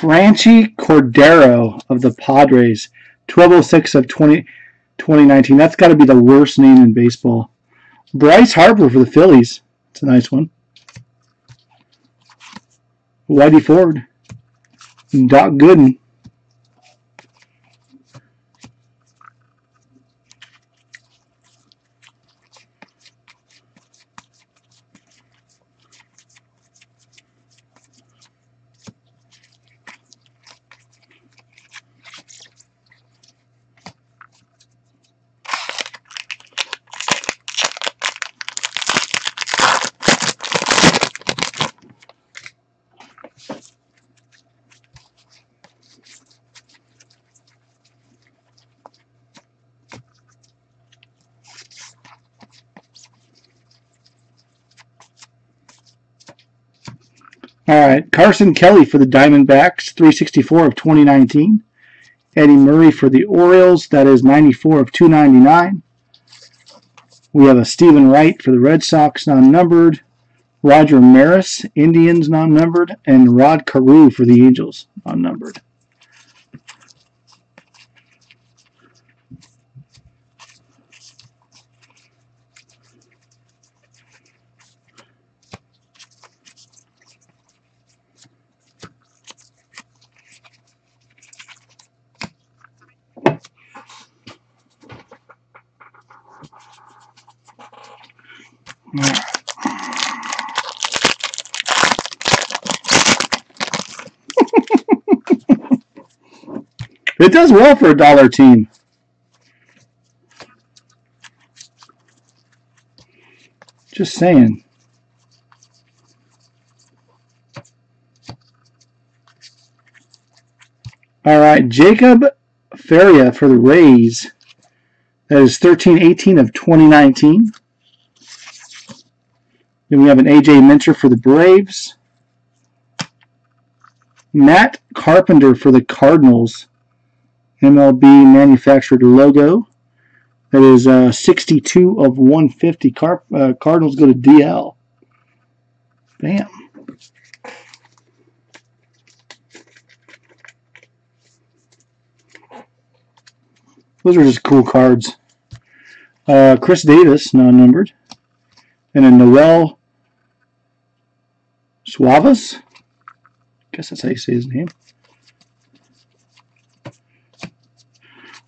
Franchy Cordero of the Padres, 1206 of 20, 2019. That's got to be the worst name in baseball. Bryce Harper for the Phillies. It's a nice one. Whitey Ford. Doc Gooden. All right, Carson Kelly for the Diamondbacks, 364 of 2019. Eddie Murray for the Orioles, that is 94 of 299. We have a Stephen Wright for the Red Sox, non-numbered. Roger Maris, Indians, non-numbered. And Rod Carew for the Angels, non-numbered. Well for a dollar team. Just saying. All right, Jacob Faria for the Rays. That is 13-18 of 2019. Then we have an AJ Minter for the Braves. Matt Carpenter for the Cardinals. MLB manufactured logo. That is uh, 62 of 150. Car uh, Cardinals go to DL. Bam. Those are just cool cards. Uh, Chris Davis, non-numbered. And then Noel Suavas. I Guess that's how you say his name.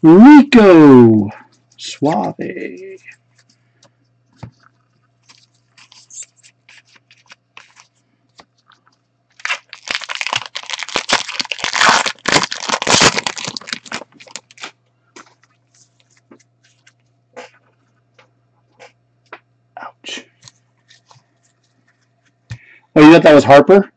Rico Suave. Ouch. Oh, you thought that was Harper?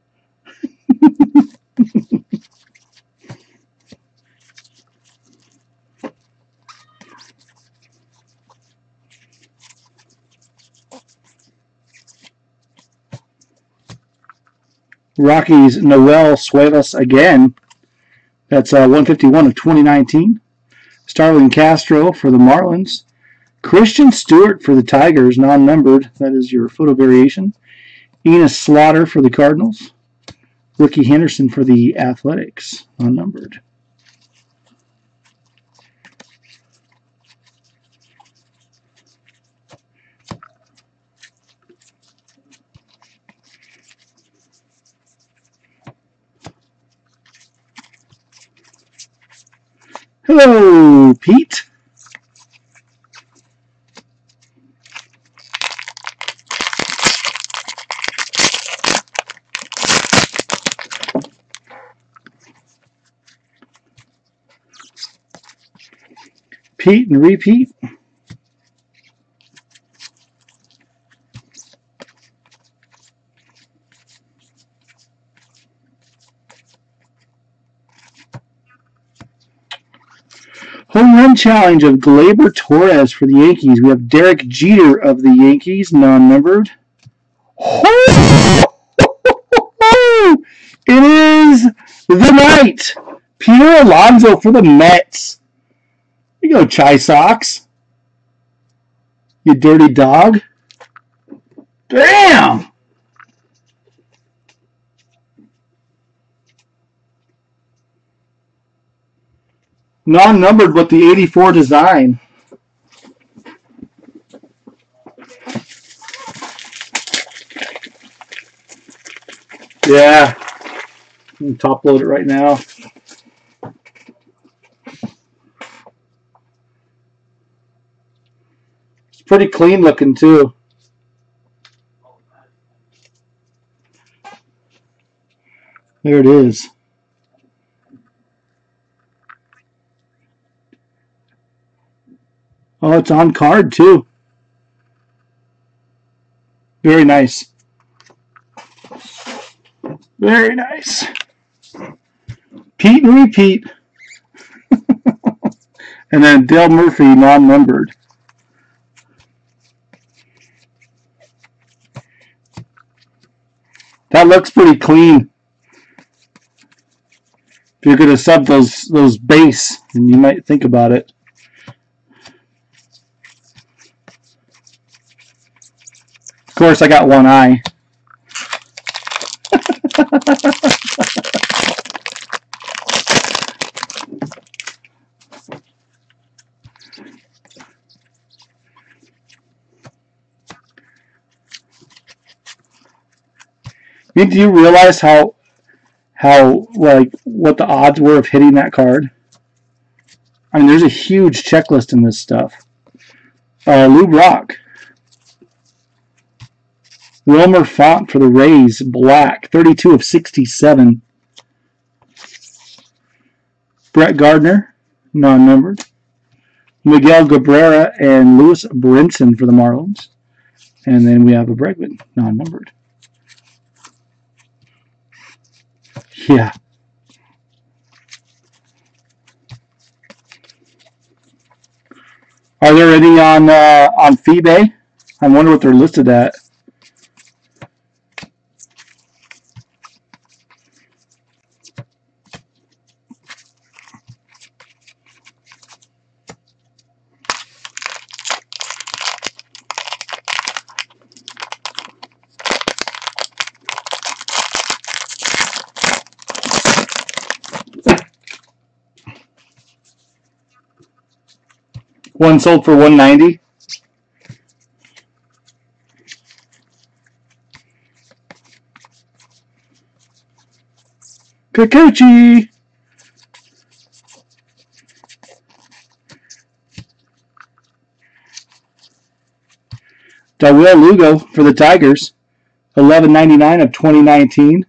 Rockies Noel Suevas again. That's uh, 151 of 2019. Starlin Castro for the Marlins. Christin Stewart for the Tigers, non-numbered. That is your photo variation. Enos Slaughter for the Cardinals. Rickey Henderson for the Athletics, non-numbered. Hello, Pete. Pete and repeat. Challenge of Gleyber Torres for the Yankees. We have Derek Jeter of the Yankees, non-numbered. It is the night. Peter Alonso for the Mets. You go, Chi Sox. You dirty dog. Damn! Non-numbered with the 84 design. Yeah. top load it right now. It's pretty clean looking too. There it is. Oh, it's on card too. Very nice. Very nice. Pete and repeat. and then Dale Murphy, non-numbered. That looks pretty clean. If you're going to sub those those base, and you might think about it. Of course, I got one eye. Do you realize how how like what the odds were of hitting that card? I mean, there's a huge checklist in this stuff. Uh, Lou Brock. Wilmer Font for the Rays, black, 32 of 67. Brett Gardner, non-numbered. Miguel Cabrera and Lewis Brinson for the Marlins. And then we have a Bregman, non-numbered. Yeah. Are there any on uh, on FeeBay? I wonder what they're listed at. One sold for 190. Kikuchi. Dawel Lugo for the Tigers. 11.99 of 2019.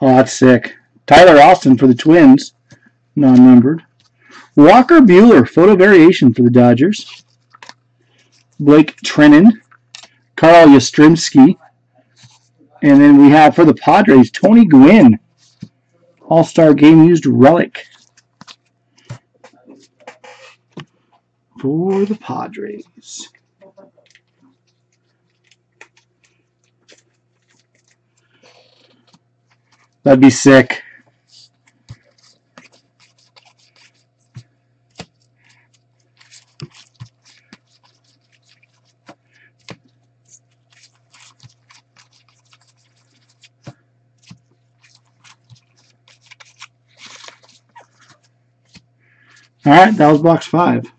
Oh, that's sick. Tyler Austin for the Twins, non-numbered. Walker Buehler, photo variation for the Dodgers. Blake Treinen, Carl Yastrzemski. And then we have for the Padres, Tony Gwynn, All-Star Game Used Relic. For the Padres. That'd be sick. All right, that was box five.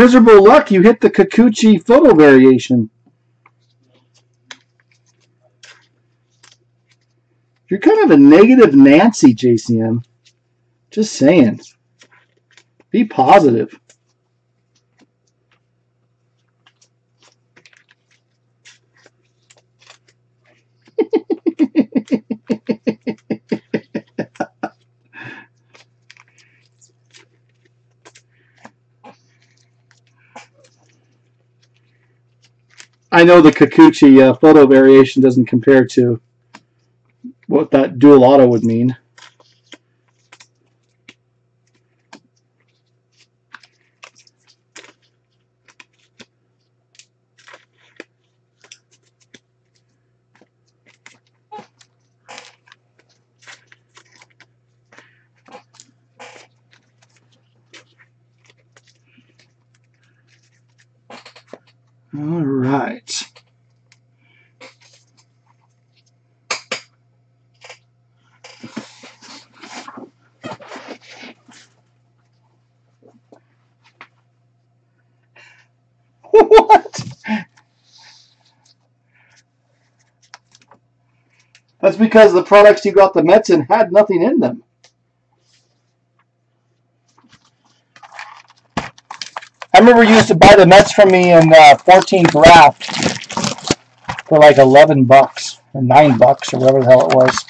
Miserable luck, you hit the Kikuchi photo variation. You're kind of a negative Nancy, JCM. Just saying. Be positive. I know the Kikuchi uh, photo variation doesn't compare to what that dual auto would mean. All right. What? That's because the products you got the Mets in had nothing in them. I remember you used to buy the Mets from me in uh, 14 draft for like 11 bucks or 9 bucks or whatever the hell it was.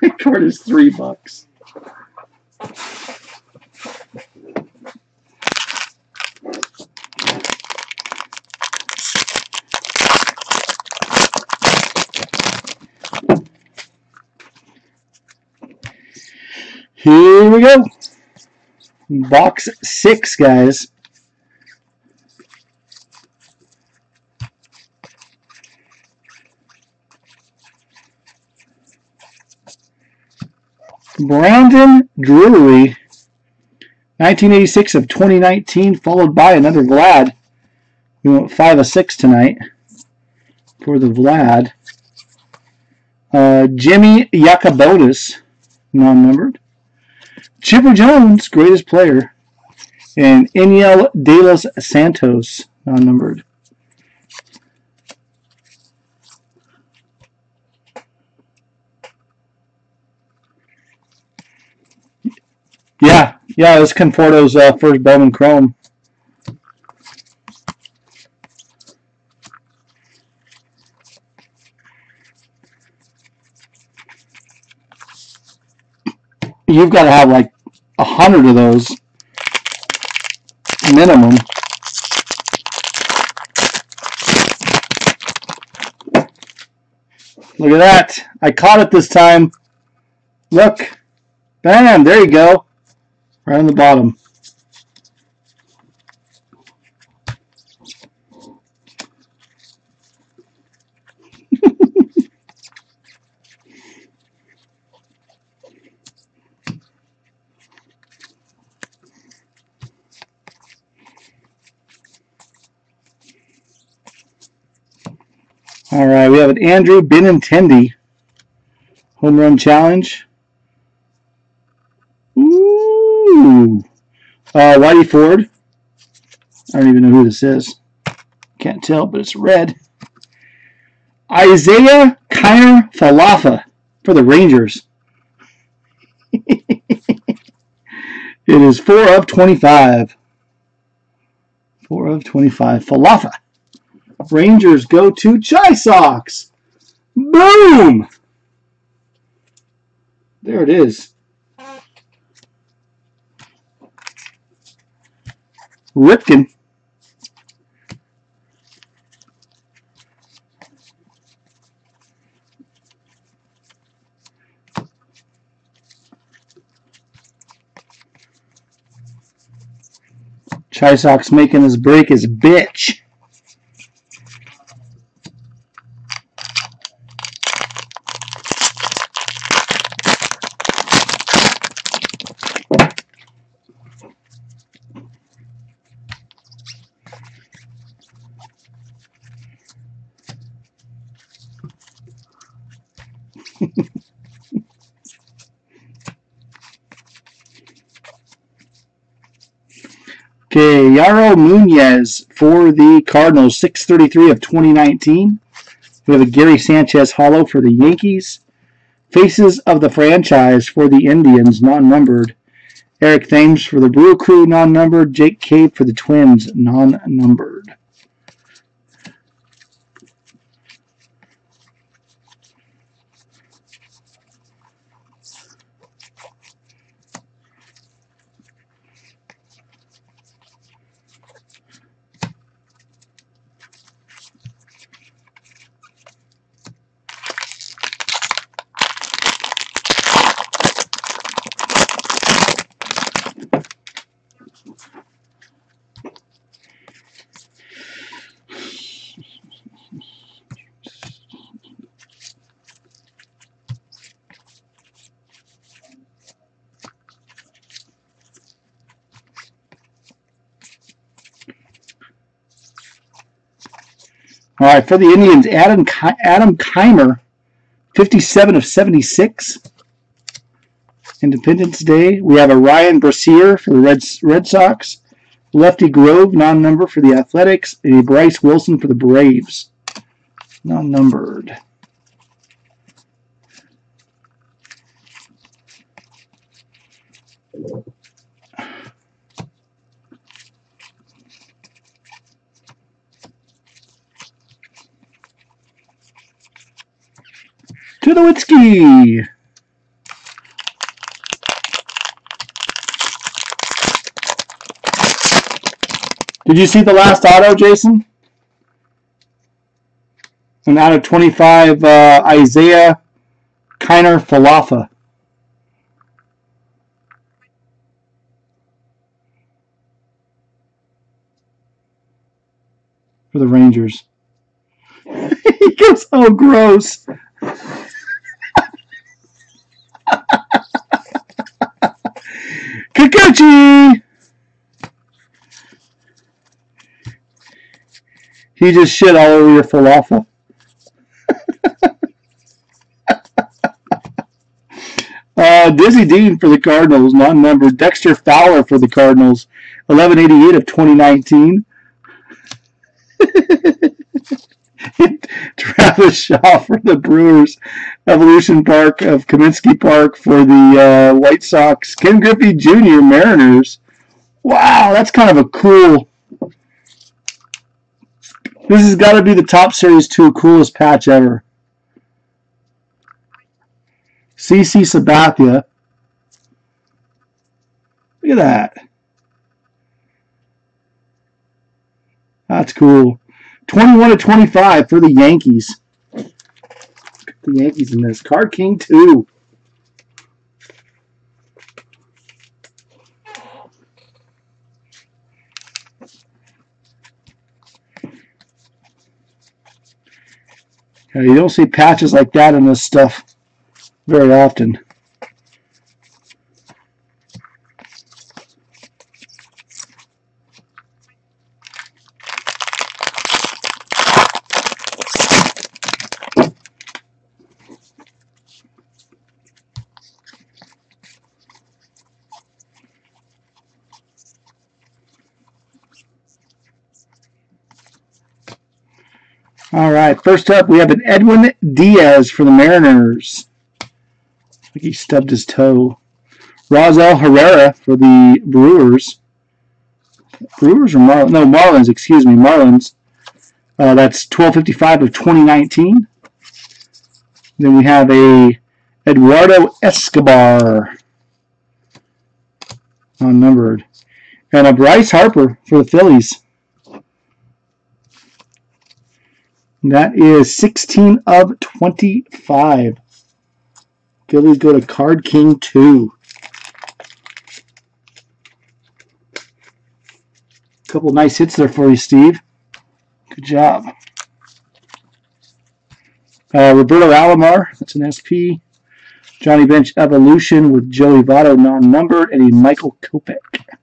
My card is 3 bucks. Here we go. Box six, guys. Brandon Drury, 1986 of 2019, followed by another Vlad. We went 5 of 6 tonight for the Vlad. Uh, Jimmy Yacabonis, non-numbered. Chipper Jones, greatest player. And Enyel De Los Santos, non-numbered. Yeah, yeah, This Conforto's uh, first Bowman Chrome. You've got to have like a hundred of those minimum. Look at that. I caught it this time. Look. Bam, there you go. Right on the bottom. All right, we have an Andrew Benintendi home run challenge. Ooh. Uh, Whitey Ford. I don't even know who this is. Can't tell, but it's red. Isiah Kiner Falafa for the Rangers. it is 4 of 25. 4 of 25. Falafa. Rangers go to Chi Sox. Boom! There it is. Ripken. Chi Sox making his break his bitch. Okay, Yairo Munoz for the Cardinals, 633 of 2019. We have a Gary Sanchez hollow for the Yankees. Faces of the franchise for the Indians, non-numbered. Eric Thames for the Brew Crew, non-numbered. Jake Cave for the Twins, non-numbered. All right, for the Indians, Adam Adam Keimer, 57 of 76. Independence Day. We have a Ryan Brasier for the Red, Red Sox. Lefty Grove, non-number for the Athletics. And a Bryce Wilson for the Braves. Non-numbered. Tulowitzki. Did you see the last auto, Jason? And out of 25, uh, Isiah Kiner Falefa. For the Rangers. he goes, oh, gross. He just shit all over your falafel. uh, Dizzy Dean for the Cardinals, non-numbered. Dexter Fowler for the Cardinals, 1188 of 2019. Travis Shaw for the Brewers, Evolution Park of Comiskey Park for the uh, White Sox, Ken Griffey Jr. Mariners. Wow, that's kind of a cool. This has got to be the top Series 2 coolest patch ever. CC Sabathia Look at that. That's cool. 21 to 25 for the Yankees. The Yankees in this. Card King 2. you don't see patches like that in this stuff very often. All right, first up we have an Edwin Diaz for the Mariners. Like he stubbed his toe. Rosell Herrera for the Brewers. Brewers or Marlins? No, Marlins, excuse me, Marlins. Uh, that's 1255 of 2019. Then we have a Eduardo Escobar. Unnumbered. And a Bryce Harper for the Phillies. That is 16 of 25. Phillies go to Card King 2. A Couple nice hits there for you, Steve. Good job. Uh, Roberto Alomar, that's an SP. Johnny Bench Evolution with Joey Votto non-numbered, and a Michael Kopech.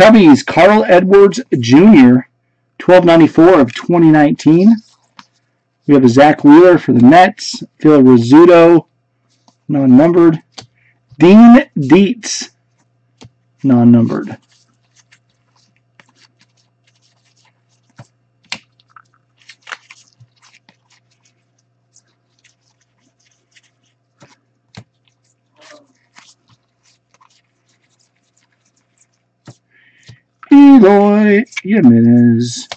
Cubbies, Carl Edwards Jr., 1294 of 2019. We have a Zack Wheeler for the Mets. Phil Rizzuto, non-numbered. Dean Deetz, non-numbered. Eloy Jimenez.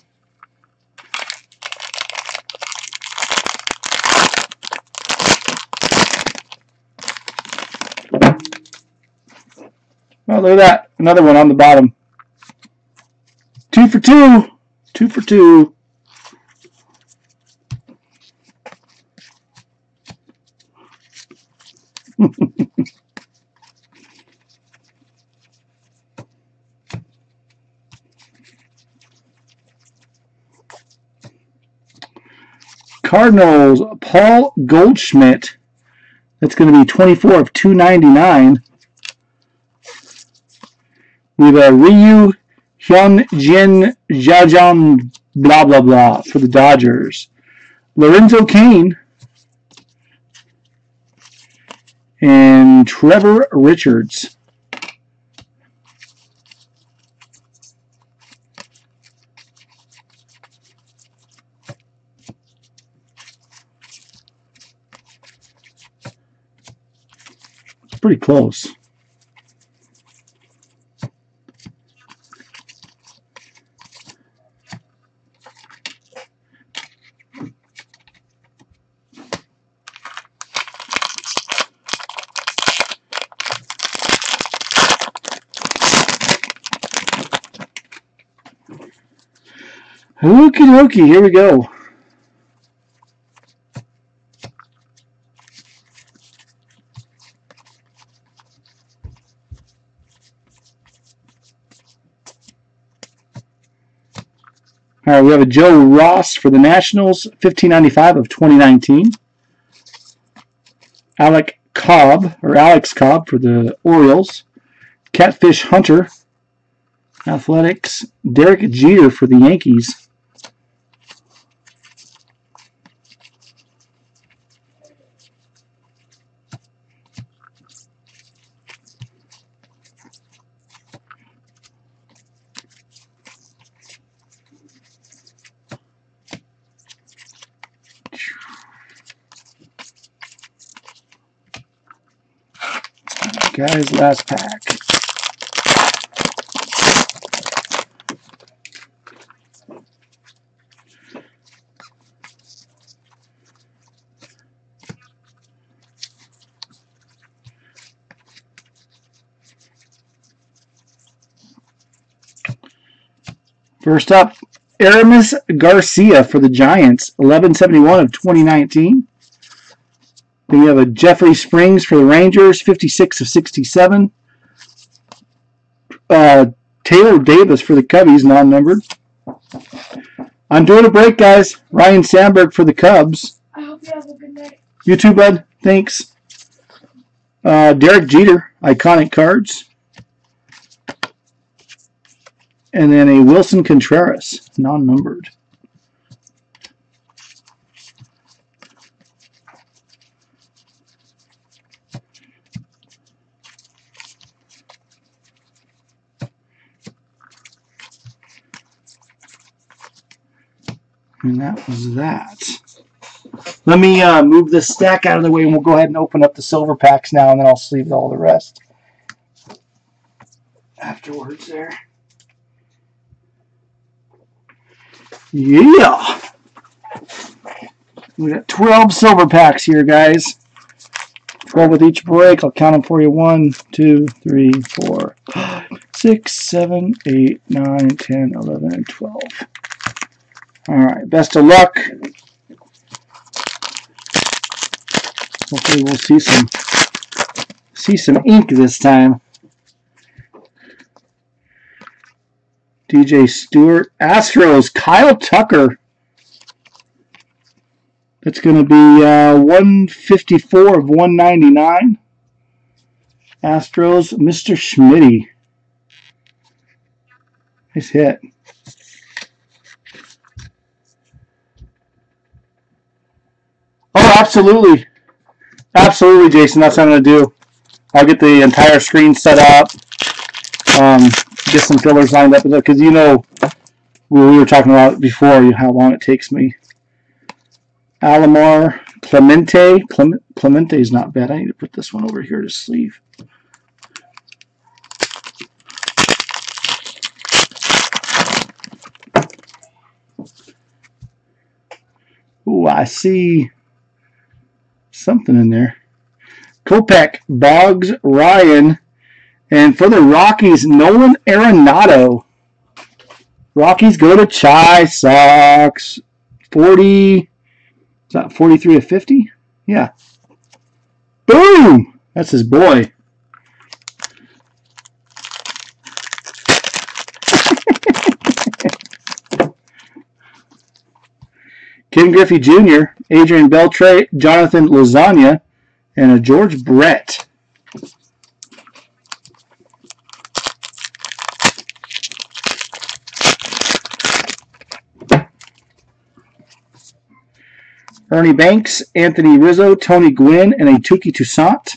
Oh, look at that. Another one on the bottom. Two for two. Two for two. Cardinals, Paul Goldschmidt. That's going to be 24 of 299. We have uh, a Ryu Hyun Jin Jajan blah blah blah for the Dodgers. Lorenzo Cain and Trevor Richards. Pretty close. Okie dokie, here we go. We have a Joe Ross for the Nationals, 1595 of 2019. Alec Cobb, or Alex Cobb for the Orioles. Catfish Hunter, Athletics. Derek Jeter for the Yankees. Guys, last pack. First up, Aramis Garcia for the Giants, 1171 of 2019. Then we have a Jeffrey Springs for the Rangers, 56 of 67. Uh, Taylor Davis for the Cubbies, non-numbered. I'm doing a break, guys. Ryne Sandberg for the Cubs. I hope you have a good night. You too, bud. Thanks. Uh, Derek Jeter, iconic cards. And then a Willson Contreras, non-numbered. And that was that. Let me uh, move this stack out of the way and we'll go ahead and open up the silver packs now and then I'll sleeve all the rest afterwards there. Yeah. We got 12 silver packs here, guys. 12 with each break. I'll count them for you. 1, 2, 3, 4, 5, 6, 7, 8, 9, 10, 11, and 12. All right. Best of luck. Hopefully we'll see some see some ink this time. DJ Stewart. Astros, Kyle Tucker. That's going to be uh, 154 of 199. Astros, Mr. Schmitty. Nice hit. Absolutely. Absolutely, Jason. That's what I'm going to do. I'll get the entire screen set up. Um, get some fillers lined up because you know we were talking about before how long it takes me. Alomar Clemente. Clemente is not bad. I need to put this one over here to sleeve. Ooh, I see something in there. Kopech, Boggs, Ryan, and for the Rockies, Nolan Arenado. Rockies go to Chi Sox. 40, is that 43 of 50? Yeah. Boom! That's his boy. Ken Griffey Jr., Adrian Beltre, Jonathan Lasagna, and a George Brett. Ernie Banks, Anthony Rizzo, Tony Gwynn, and a Touki Toussaint.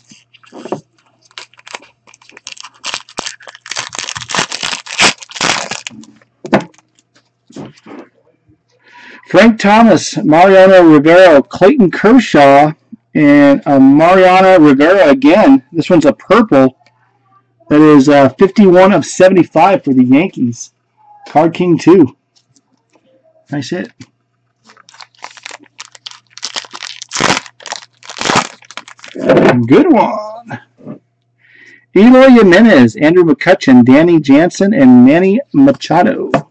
Frank Thomas, Mariano Rivera, Clayton Kershaw, and uh, Mariano Rivera again. This one's a purple. That is uh, 51 of 75 for the Yankees. Card King 2. Nice hit. Good one. Eloy Jimenez, Andrew McCutchen, Danny Jansen, and Manny Machado.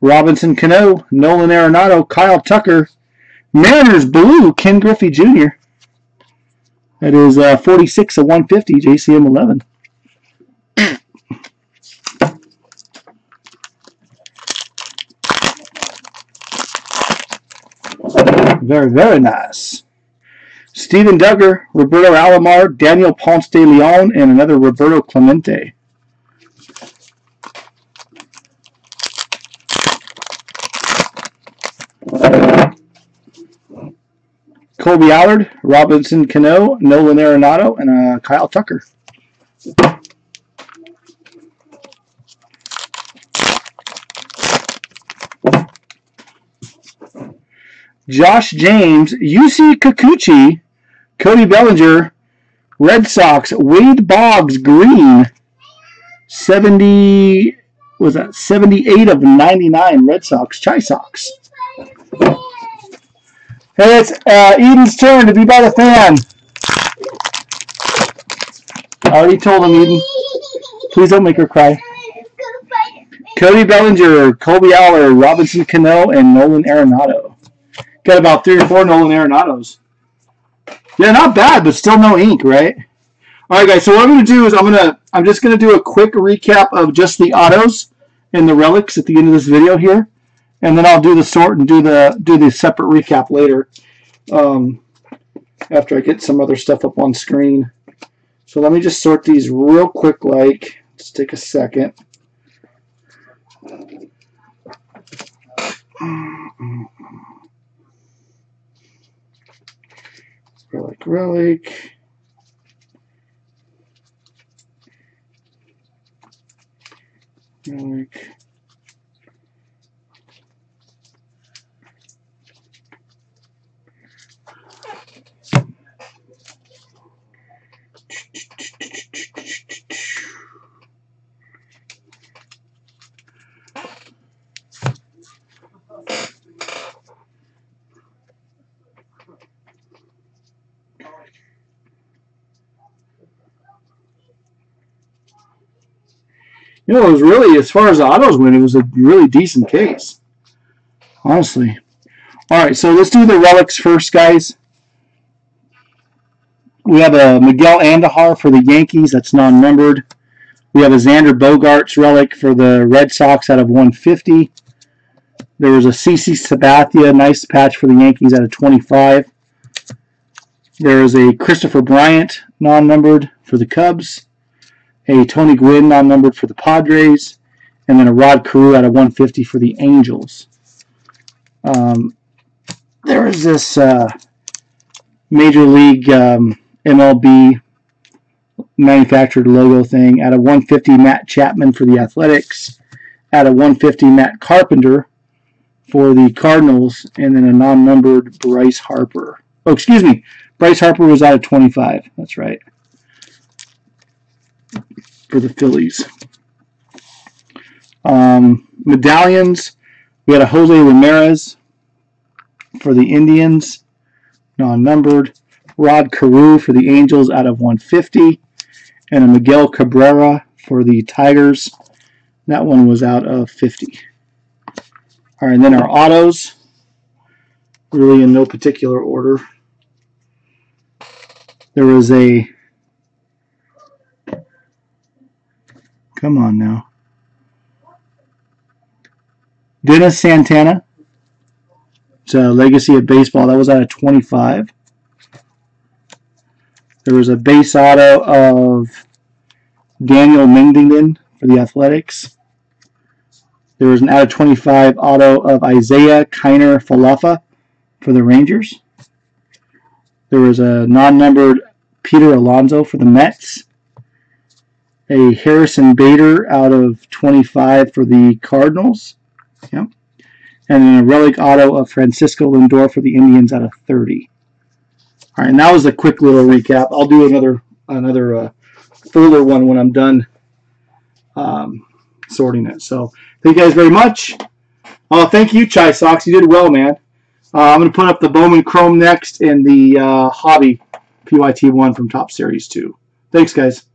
Robinson Cano, Nolan Arenado, Kyle Tucker, Mariners Blue, Ken Griffey Jr. That is uh, 46 of 150, JCM 11. Very, very nice. Steven Duggar, Roberto Alomar, Daniel Ponce de Leon, and another Roberto Clemente. Kolby Allard, Robinson Cano, Nolan Arenado, and uh, Kyle Tucker. Josh James, Yusei Kikuchi, Cody Bellinger, Red Sox, Wade Boggs, green. 70, was that 78 of 99 Red Sox, Chi Sox. Hey, it's uh, Eden's turn to be by the fan. I already told him, Eden. Please don't make her cry. Cody Bellinger, Kolby Allard, Robinson Cano, and Nolan Arenado. Got about three or four Nolan Arenados. Yeah, not bad, but still no ink, right? All right, guys. So what I'm going to do is I'm going to I'm just going to do a quick recap of just the autos and the relics at the end of this video here, and then I'll do the sort and do the do the separate recap later. Um, after I get some other stuff up on screen. So let me just sort these real quick like. Let's take a second. Relic, relic. Relic. You know, it was really, as far as the autos went, it was a really decent case. Honestly. All right, so let's do the relics first, guys. We have a Miguel Andujar for the Yankees. That's non-numbered. We have a Xander Bogaerts relic for the Red Sox out of 150. There was a CC Sabathia nice patch for the Yankees out of 25. There is a Christopher Bryant non-numbered for the Cubs a Tony Gwynn non-numbered for the Padres, and then a Rod Carew out of 150 for the Angels. Um, there is this uh, Major League um, MLB manufactured logo thing. At a 150, Matt Chapman for the Athletics. At a 150, Matt Carpenter for the Cardinals. And then a non-numbered Bryce Harper. Oh, excuse me. Bryce Harper was out of 25. That's right for the Phillies. Um, medallions, we had a Jose Ramirez for the Indians, non-numbered. Rod Carew for the Angels out of 150. And a Miguel Cabrera for the Tigers. That one was out of 50. All right, and then our autos, really in no particular order. There was a Come on now. Dennis Santana. It's a legacy of baseball. That was out of 25. There was a base auto of Daniel Mengden for the Athletics. There was an out of 25 auto of Isiah Kiner-Falefa for the Rangers. There was a non-numbered Peter Alonso for the Mets a Harrison Bader out of 25 for the Cardinals. Yep. And a relic auto of Francisco Lindor for the Indians out of 30. All right, and that was a quick little recap. I'll do another another uh, fuller one when I'm done um, sorting it. So thank you guys very much. Uh, thank you, Chi Sox. You did well, man. Uh, I'm going to put up the Bowman Chrome next and the uh, Hobby PYT1 from Topps Series 2. Thanks, guys.